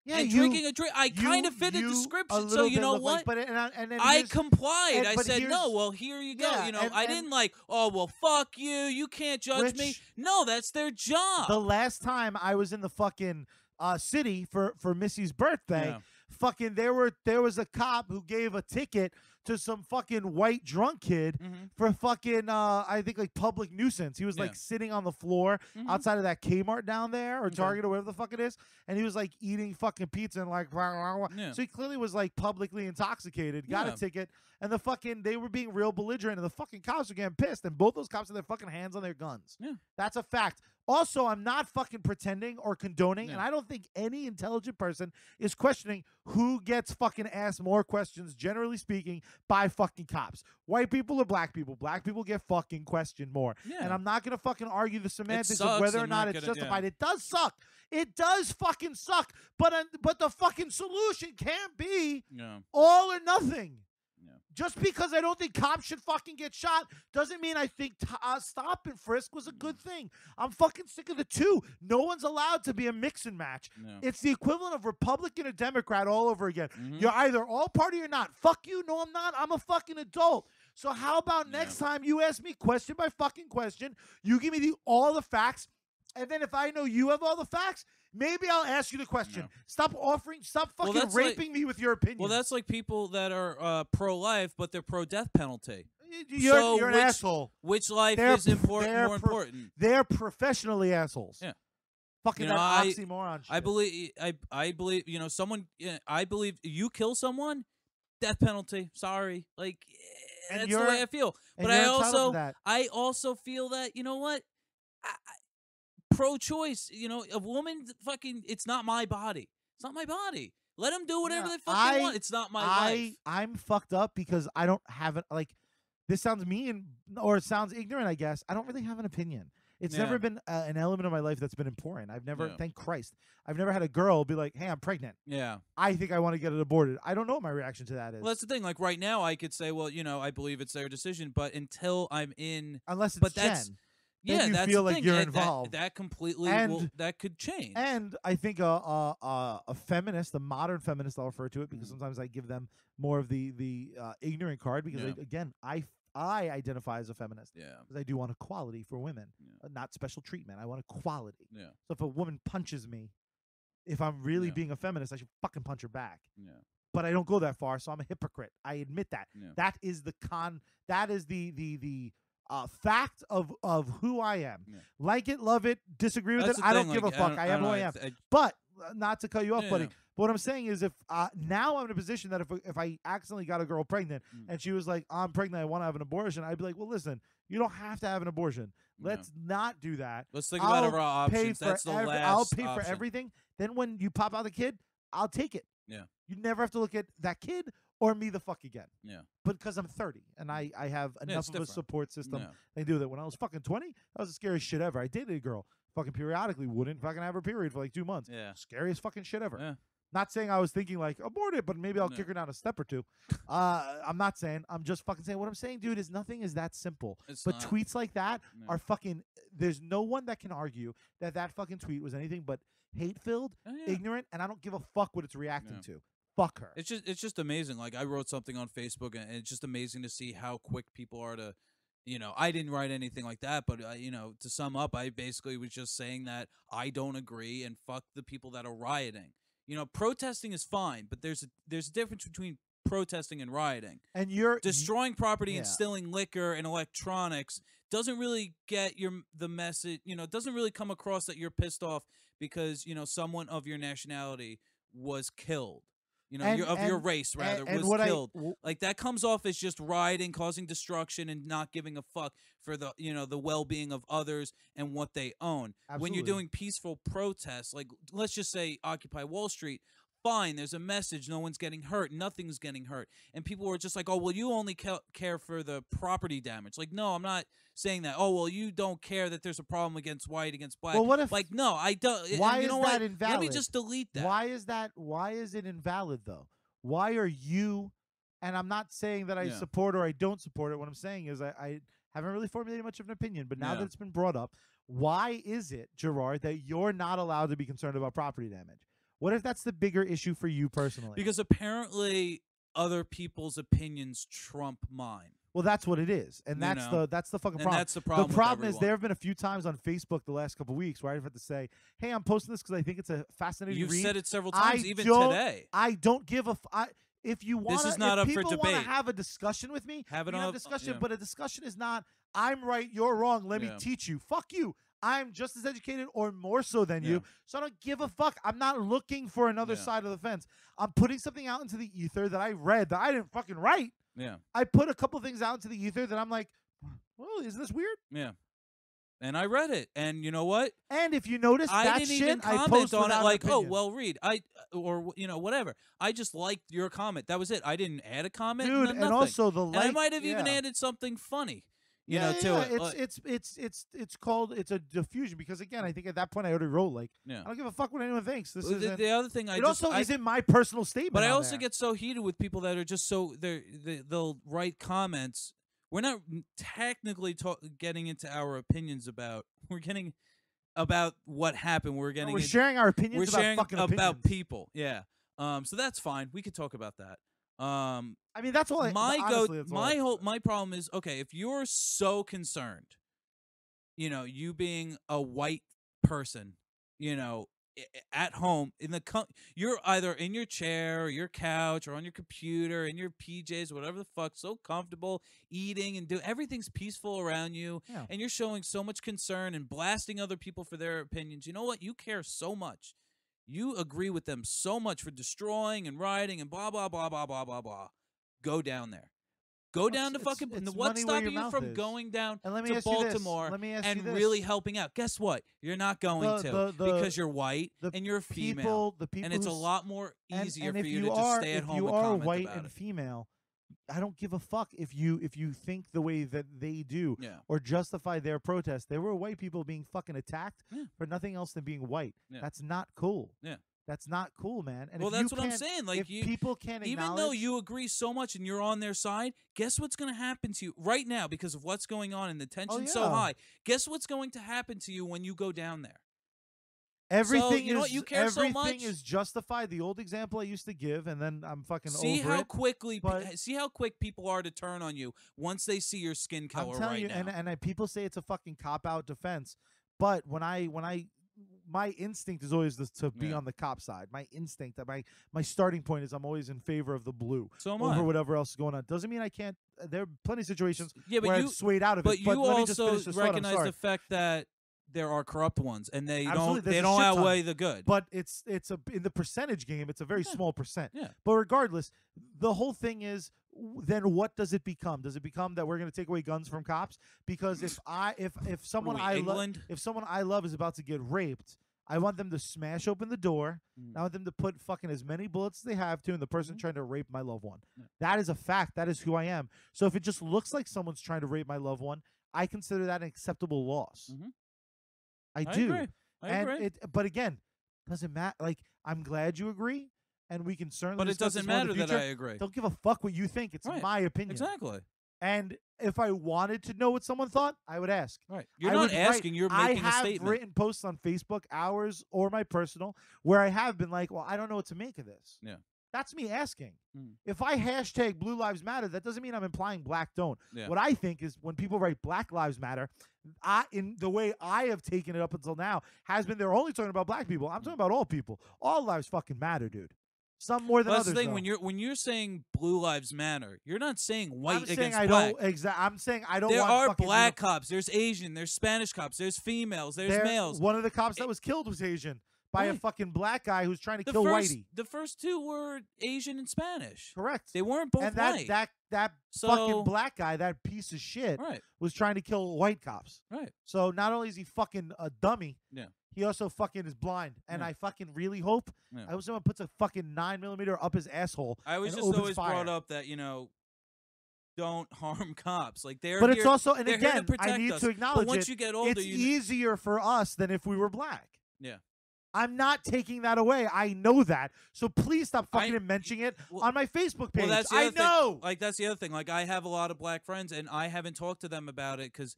yeah, and you, drinking a drink. I kind of fit a description. So you know look like- what? but and, I- and I complied. and- I said, no, well, here you go. Yeah, you know, I didn't like, oh, well, fuck you. You can't judge me. No, that's their job. the last time I was in the fucking uh, city for for Missy's birthday, Yeah. fucking there were there was a cop who gave a ticket to some fucking white drunk kid Mhm. for fucking uh I think like public nuisance. He was Yeah. like sitting on the floor Mhm. outside of that Kmart down there or Okay. Target or whatever the fuck it is, and he was like eating fucking pizza and like rah, rah, rah. Yeah. so he clearly was like publicly intoxicated. Got Yeah. a ticket, and the fucking they were being real belligerent, and the fucking cops were getting pissed, and both those cops had their fucking hands on their guns. Yeah. That's a fact. Also, I'm not fucking pretending or condoning, and I don't think any intelligent person is questioning who gets fucking asked more questions, generally speaking, by fucking cops. White people or black people. Black people get fucking questioned more. Yeah. And I'm not gonna fucking argue the semantics of whether or not not it's gonna- yeah. justified. It does suck. It does fucking suck. But uh, but the fucking solution can't be yeah. all or nothing. Yeah. Just because I don't think cops should fucking get shot doesn't mean I think t- uh, stop and frisk was a good thing. I'm fucking sick of the two. No one's allowed to be a mix and match. Yeah. It's the equivalent of Republican or Democrat all over again. Mhm. You're either all party or not. Fuck you. No, I'm not. I'm a fucking adult. So how about Yeah. next time you ask me question by fucking question, you give me the all the facts, and then if I know you have all the facts, maybe I'll ask you the question. Yeah. Stop offering. Stop Well, fucking like- raping me with your opinion. Well, that's like people that are uh, pro-life, but they're pro-death penalty. you're, so you're an which- asshole. Which life They're is important, more important? They're professionally assholes. Yeah. Fucking You know, that I- oxymoron shit. I believe. I I believe. You know, someone. I believe you kill someone, death penalty. Sorry, like eh, And that's the way I feel. But I also. I also feel that you know what, I, pro-choice. You know, a woman fucking. It's not my body. It's not my body. Let them do whatever Yeah, they fucking I- want. It's not my I life. I'm fucked up because I don't have it. Like this sounds mean or it sounds ignorant. I guess I don't really have an opinion. It's Yeah. never been uh, an element of my life that's been important. I've never, Yeah. thank Christ, I've never had a girl be like, "Hey, I'm pregnant. Yeah. I think I want to get it aborted." I don't know what my reaction to that is, Well, that's the thing. Like right now, I could say, well, you know, I believe it's their decision, but until I'm in, unless it's but that's- Jen. Yeah, you that's feel the like thing. you're that- involved. That, completely, And- will, that could change. And I think a, a a a feminist, a modern feminist, I'll refer to it because Mhm. sometimes I give them more of the the uh, ignorant card because Yeah. I, again, I I identify as a feminist yeah, because I do want equality for women, Yeah. uh, not special treatment. I want equality. yeah, So if a woman punches me, if I'm really Yeah. being a feminist, I should fucking punch her back. yeah, But I don't go that far, so I'm a hypocrite. I admit that. yeah. That is the con. That is the the the uh, fact of of who I am. Yeah. Like it, love it, disagree with That's it. I don't thing, give like, a fuck. I, am don't who I am. I- But uh, not to cut you off, Yeah, buddy. yeah. But what I'm saying is, if uh, now I'm in a position that if if I accidentally got a girl pregnant Mm. and she was like, "I'm pregnant, I want to have an abortion," I'd be like, "Well, listen, you don't have to have an abortion. Let's not do that. Let's think about I'll our options. That's the every- last I'll pay for everything. Then when you pop out the kid, I'll take it. Yeah. You never have to look at that kid or me the fuck again. Yeah. But because I'm 30 and I I have enough of a support system, Yeah. they do that. When I was fucking 20, that was the scariest shit ever. I dated a girl, fucking periodically wouldn't fucking have her period for like two months. Yeah. Scariest fucking shit ever. Yeah. Not saying I was thinking like abort it, but maybe I'll No. kick her down a step or two. *laughs* Uh, I'm not saying. I'm just fucking saying. What I'm saying, dude, is nothing is that simple. It's But not. tweets like that Yeah. are fucking. There's no one that can argue that that fucking tweet was anything but hate filled, Oh, yeah. ignorant, and I don't give a fuck what it's reacting Yeah. to. Fuck her. It's just it's just amazing. Like I wrote something on Facebook, and it's just amazing to see how quick people are to, you know, I didn't write anything like that, but uh, you know, to sum up, I basically was just saying that I don't agree and fuck the people that are rioting. You know, protesting is fine, but there's a there's a difference between protesting and rioting. and you're Destroying property and stealing liquor and electronics doesn't really get your the message. You know, it doesn't really come across that you're pissed off because you know someone of your nationality was killed. You know, And- your, of your race rather and, and was what killed. I like that comes off as just rioting, causing destruction, and not giving a fuck for the you know the well being of others and what they own. When you're doing peaceful protests, like let's just say Occupy Wall Street, fine. There's a message. No one's getting hurt. Nothing's getting hurt. And people were just like, oh well, you only ca- care for the property damage. Like no, I'm not saying that. Oh well, you don't care that there's a problem against white against black. well, what if like no, I don't. Why is that what? Let me just delete that. Why is that? Why is it invalid though? Why are you? And I'm not saying that I Yeah. support or I don't support it. What I'm saying is I, I haven't really formulated much of an opinion. But now Yeah. that it's been brought up, why is it, Gerard, that you're not allowed to be concerned about property damage? What if that's the bigger issue for you personally? Because apparently other people's opinions trump mine. well, that's what it is, and You that's know? the that's the fucking And problem. that's the problem. the problem is there have been a few times on Facebook the last couple weeks where I've had to say, "Hey, I'm posting this because I think it's a fascinating You've read." said it several I times, even don't- today. I don't give a. F- I, if you want, this is not if up people wanna debate. have a discussion with me, Have on have a- a discussion. yeah. But a discussion is not. I'm right, you're wrong. Let Yeah. me teach you. Fuck you. I'm just as educated or more so than Yeah. you. So I don't give a fuck. I'm not looking for another Yeah. side of the fence. I'm putting something out into the ether that I read that I didn't fucking write. Yeah, I put a couple things out into the ether that I'm like, well, isn't this weird? yeah. And I read it, and you know what? And if you notice I that didn't shit, even I comment on it like, oh, well, read. I uh, or you know whatever. I just liked your comment. That was it. I didn't add a comment, dude. And nothing. also the and like, I might have even added something funny, you yeah, know, to yeah, it. It's like- it's it's it's it's called it's a diffusion because again, I think at that point I already wrote like yeah. I don't give a fuck what anyone thinks. This is the, the other thing I it just also I, isn't my personal statement. But I also there. get so heated with people that are just so they're, they they'll write comments. We're not technically getting into our opinions about. *laughs* We're getting about what happened. We're No, getting. we're in- sharing our opinions we're about sharing fucking about opinions. people. Yeah. Um. So that's fine. We could talk about that. Um. I mean, that's all. My honestly, go. My whole. My problem is okay. If you're so concerned, you know, you being a white person, you know, at home in the you're either in your chair or your couch or on your computer in your PJs whatever the fuck so comfortable eating and do everything's peaceful around you Yeah. and you're showing so much concern and blasting other people for their opinions you know what you care so much you agree with them so much for destroying and rioting and blah blah blah blah blah blah blah go down there go Well, down to fucking it's what's money stopping you from is. going down And to ask you this. Baltimore Let me ask and really helping out. Guess what? You're not going The- to the- the- because you're white and you're female, people, the people, and it's a lot more easier and for if you, you to just are, stay at home you and are comment white about and it. female, I don't give a fuck if you if you think the way that they do Yeah, or justify their protest. There were white people being fucking attacked Yeah. for nothing else than being white. Yeah. That's not cool. Yeah. That's not cool, man. And well, if you that's what I'm saying. Like you, people can't even though you agree so much and you're on their side, guess what's going to happen to you right now because of what's going on and the oh, tension's so Oh, yeah. high. Guess what's going to happen to you when you go down there? Everything you know is? You care so much. is justified. The old example I used to give, and then I'm fucking See over how it. quickly, but- uh, see how quick people are to turn on you once they see your skin color. I'm telling right you, now. and and I, people say it's a fucking cop out defense, but when I when I my instinct is always this, to be Yeah. on the cop side. My instinct, uh, my my starting point is I'm always in favor of the blue so over I. whatever else is going on. Doesn't mean I can't uh, there are plenty of situations Yeah, where but you I've swayed out of but it. you but let me also recognize the fact that there are corrupt ones, and they Absolutely, don't there's they a don't shit ton. outweigh the good. but it's it's a in the percentage game it's a very Yeah. small percent Yeah. but regardless the whole thing is w- then what does it become does it become that we're going to take away guns from cops because if i if if someone we, i love England? if someone i love is about to get raped i want them to smash open the door Mm. i want them to put fucking as many bullets as they have to in the person Mhm. trying to rape my loved one Yeah. that is a fact that is who i am so if it just looks like someone's trying to rape my loved one i consider that an acceptable loss Mhm. I I do agree. I and agree. it but again doesn't matter like i'm glad you agree and we can certainly but it doesn't this more in the matter that I agree. don't give a fuck what you think it's Right. my opinion Exactly. and if i wanted to know what someone thought i would ask Right. You're I not would write- asking. You're making a statement. I have written posts on Facebook, ours or my personal, where I have been like, "Well, I don't know what to make of this." Yeah. That's me asking. Mm. If I hashtag Blue Lives Matter, that doesn't mean I'm implying Black don't. Yeah. What I think is when people write Black Lives Matter, I in the way I have taken it up until now has been they're only talking about Black people. I'm talking about all people. All lives fucking matter, dude. Some more than Well, that's others. the thing though. when you're when you're saying blue lives matter, you're not saying white I'm saying against I black. don't exact. I'm saying I don't there are black cops. There's Asian. There's Spanish cops. There's females. There's There- males. One of the cops that was killed was Asian by a fucking black guy who's trying to The kill first Whitey. the first two were Asian and Spanish. Correct. They weren't both and that white. that that So- fucking black guy, that piece of shit, right. was trying to kill white cops. Right. So not only is he fucking a dummy, Yeah. he also fucking is blind. And Yeah. I fucking really hope Yeah. I hope someone puts a fucking nine millimeter up his asshole. I was just always fire. brought up that you know, don't harm *laughs* cops. Like they're But it's here- also, and they're here to again, I need us. to acknowledge But once it. you get older, it's easier for us than if we were black. Yeah. I'm not taking that away. I know that. So please stop I- fucking mentioning it well- on my Facebook page. Well, that's the I other thing. know. Like that's the other thing. Like I have a lot of black friends, and I haven't talked to them about it because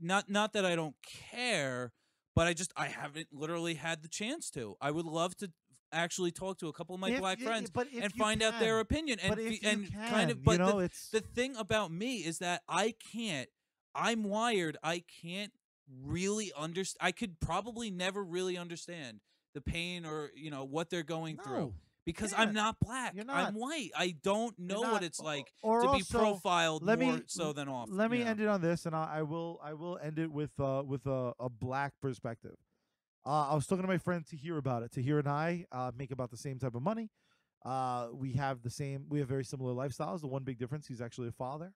not not that I don't care, but I just I haven't literally had the chance to. I would love to actually talk to a couple of my If black you- friends and you find out their opinion and but if you and can, kind of. you But know, the, it's the thing about me is that I can't. I'm wired. I can't really understand. I could probably never really understand the pain or you know what they're going through because Yeah, I'm not black. you're I'm white. I don't know what it's like or to be also, profiled let more me- so than off. Let me know. end it on this, and I, I will I will end it with uh with a, a black perspective. Uh, I was talking to my friend to hear about it. Tahir and I uh, make about the same type of money. Uh, we have the same. We have very similar lifestyles. The one big difference, he's actually a father.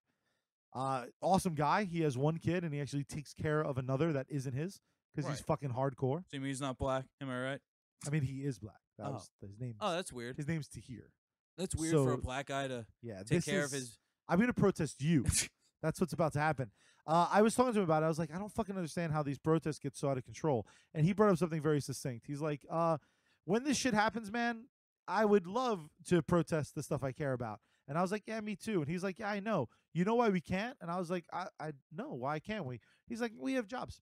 Uh, awesome guy. He has one kid, and he actually takes care of another that isn't his because he's Right. fucking hardcore. So you mean he's not black? Am I right? I mean, he is black. That Oh. was his name. Oh, that's weird. his name's Tahir. That's weird for a black guy to Yeah, take this care is, of his. I'm gonna protest you. *laughs* That's what's about to happen. Uh, I was talking to him about it. I was like, I don't fucking understand how these protests get so out of control. And he brought up something very succinct. He's like, uh, when this shit happens, man, I would love to protest the stuff I care about. And I was like, yeah, me too. And he's like, yeah, I know. You know why we can't? And I was like, I, I know. Why can't we? He's like, we have jobs.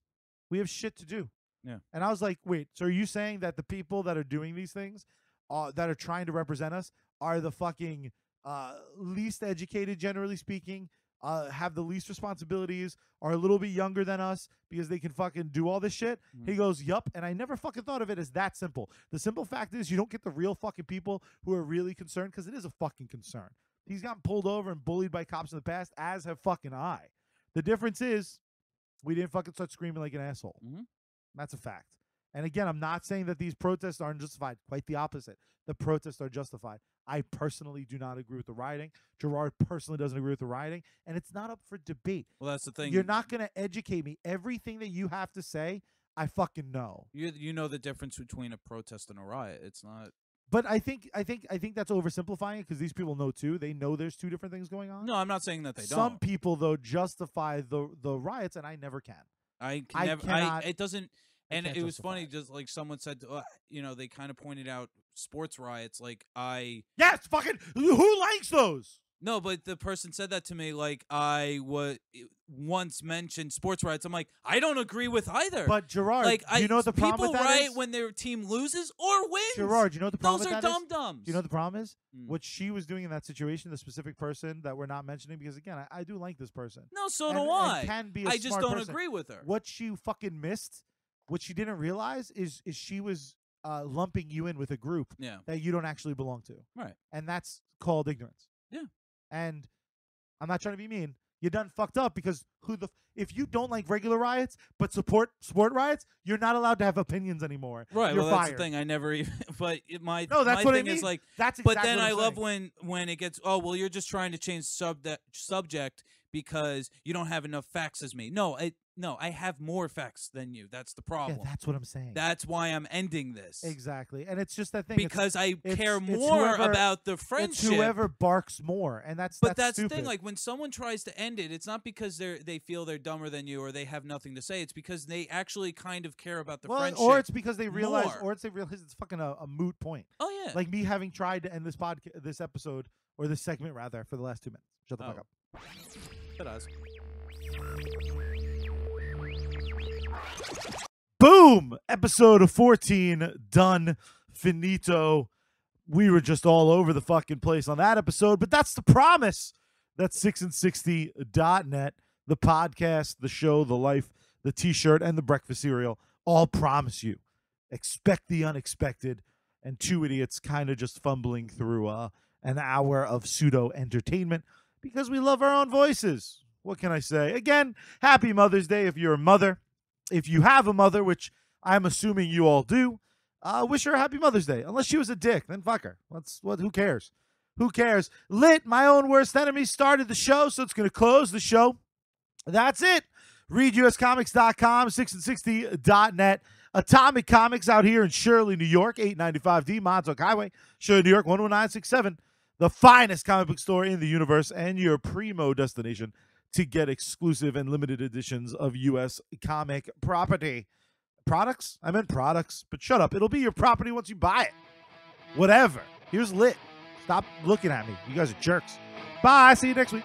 We have shit to do. Yeah. And I was like, wait, so are you saying that the people that are doing these things, uh, that are trying to represent us, are the fucking uh, least educated, generally speaking, uh, have the least responsibilities, are a little bit younger than us because they can fucking do all this shit. Mhm. He goes, Yup. And I never fucking thought of it as that simple. The simple fact is, you don't get the real fucking people who are really concerned because it is a fucking concern. He's gotten pulled over and bullied by cops in the past, as have fucking I. The difference is, we didn't fucking start screaming like an asshole. Mhm. That's a fact. And again, I'm not saying that these protests aren't justified. Quite the opposite. The protests are justified. I personally do not agree with the rioting. Gerard personally doesn't agree with the rioting, and it's not up for debate. Well, that's the thing. You're not going to educate me. Everything that you have to say, I fucking know. You you know the difference between a protest and a riot. It's not. But I think I think I think that's oversimplifying it because these people know too. They know there's two different things going on. No, I'm not saying that they Some don't. Some people though justify the the riots, and I never can. I can I never. I, it doesn't. And it was funny, it. just like someone said, uh, you know, they kind of pointed out sports riots. Like I Yes, fucking. Who likes those? No, but the person said that to me. Like I was once mentioned sports riots. I'm like, I don't agree with either. But Gerard, like, I, you know the problem people with that riot is? when their team loses or wins. Gerard, you know the problem those with are that is? dum dums. Do you know the problem is? Mm. What she was doing in that situation, the specific person that we're not mentioning, because again, I, I do like this person. No, so and, do I. can be a I just don't person. agree with her. What she fucking missed, what she didn't realize is is she was uh, lumping you in with a group Yeah. that you don't actually belong to. Right. And that's called ignorance. Yeah. And I'm not trying to be mean. You're done fucked up because who the f- if you don't like regular riots but support sport riots, you're not allowed to have opinions anymore. Right. You're well, that's the thing. I never even. *laughs* But it, my No, that's my what I thing is mean. like. That's But then I love when when it gets. Oh well, you're just trying to change sub subject because you don't have enough facts as me. No, I no, I have more facts than you. That's the Yeah, problem. that's what I'm saying. that's why I'm ending this. exactly, and it's just that thing. it's- Because I it's- care it's more whoever- about the it's friendship. whoever barks more, and that's But that's, stupid. the thing. Like when someone tries to end it, it's not because they're they feel they're dumber than you or they have nothing to say. It's because they actually kind of care about the well, friendship. or it's because they realize, more. or it's they realize it's fucking a, a moot point. oh yeah. Like me having tried to end this podcast, this episode or this segment rather, for the last two minutes. Shut the fuck Oh. up. But us. Boom! Episode of 14 done. Finito. We were just all over the fucking place on that episode, but that's the promise. That's 6 and 60.net, the podcast, the show, the life, the t shirt, and the breakfast cereal all promise you. Expect the unexpected, and two idiots kind of just fumbling through uh, an hour of pseudo entertainment because we love our own voices. What can I say? Again, happy Mother's Day if you're a mother if you have a mother, which I'm assuming you all do, uh, wish her a happy Mother's Day. Unless she was a dick, then fuck her. What's what? Who cares? Who cares? Lit, my own worst enemy, started the show, so it's going to close the show. That's it. ReadUSComics.com, 6and60.net. Atomic Comics out here in Shirley, New York, 895D Montauk Highway, Shirley, New York, 11967. The finest comic book store in the universe and your primo destination to get exclusive and limited editions of U.S. comic property. Products? I meant products, but shut up. It'll be your property once you buy it. Whatever. Here's lit. Stop looking at me. You guys are jerks. Bye. See you next week.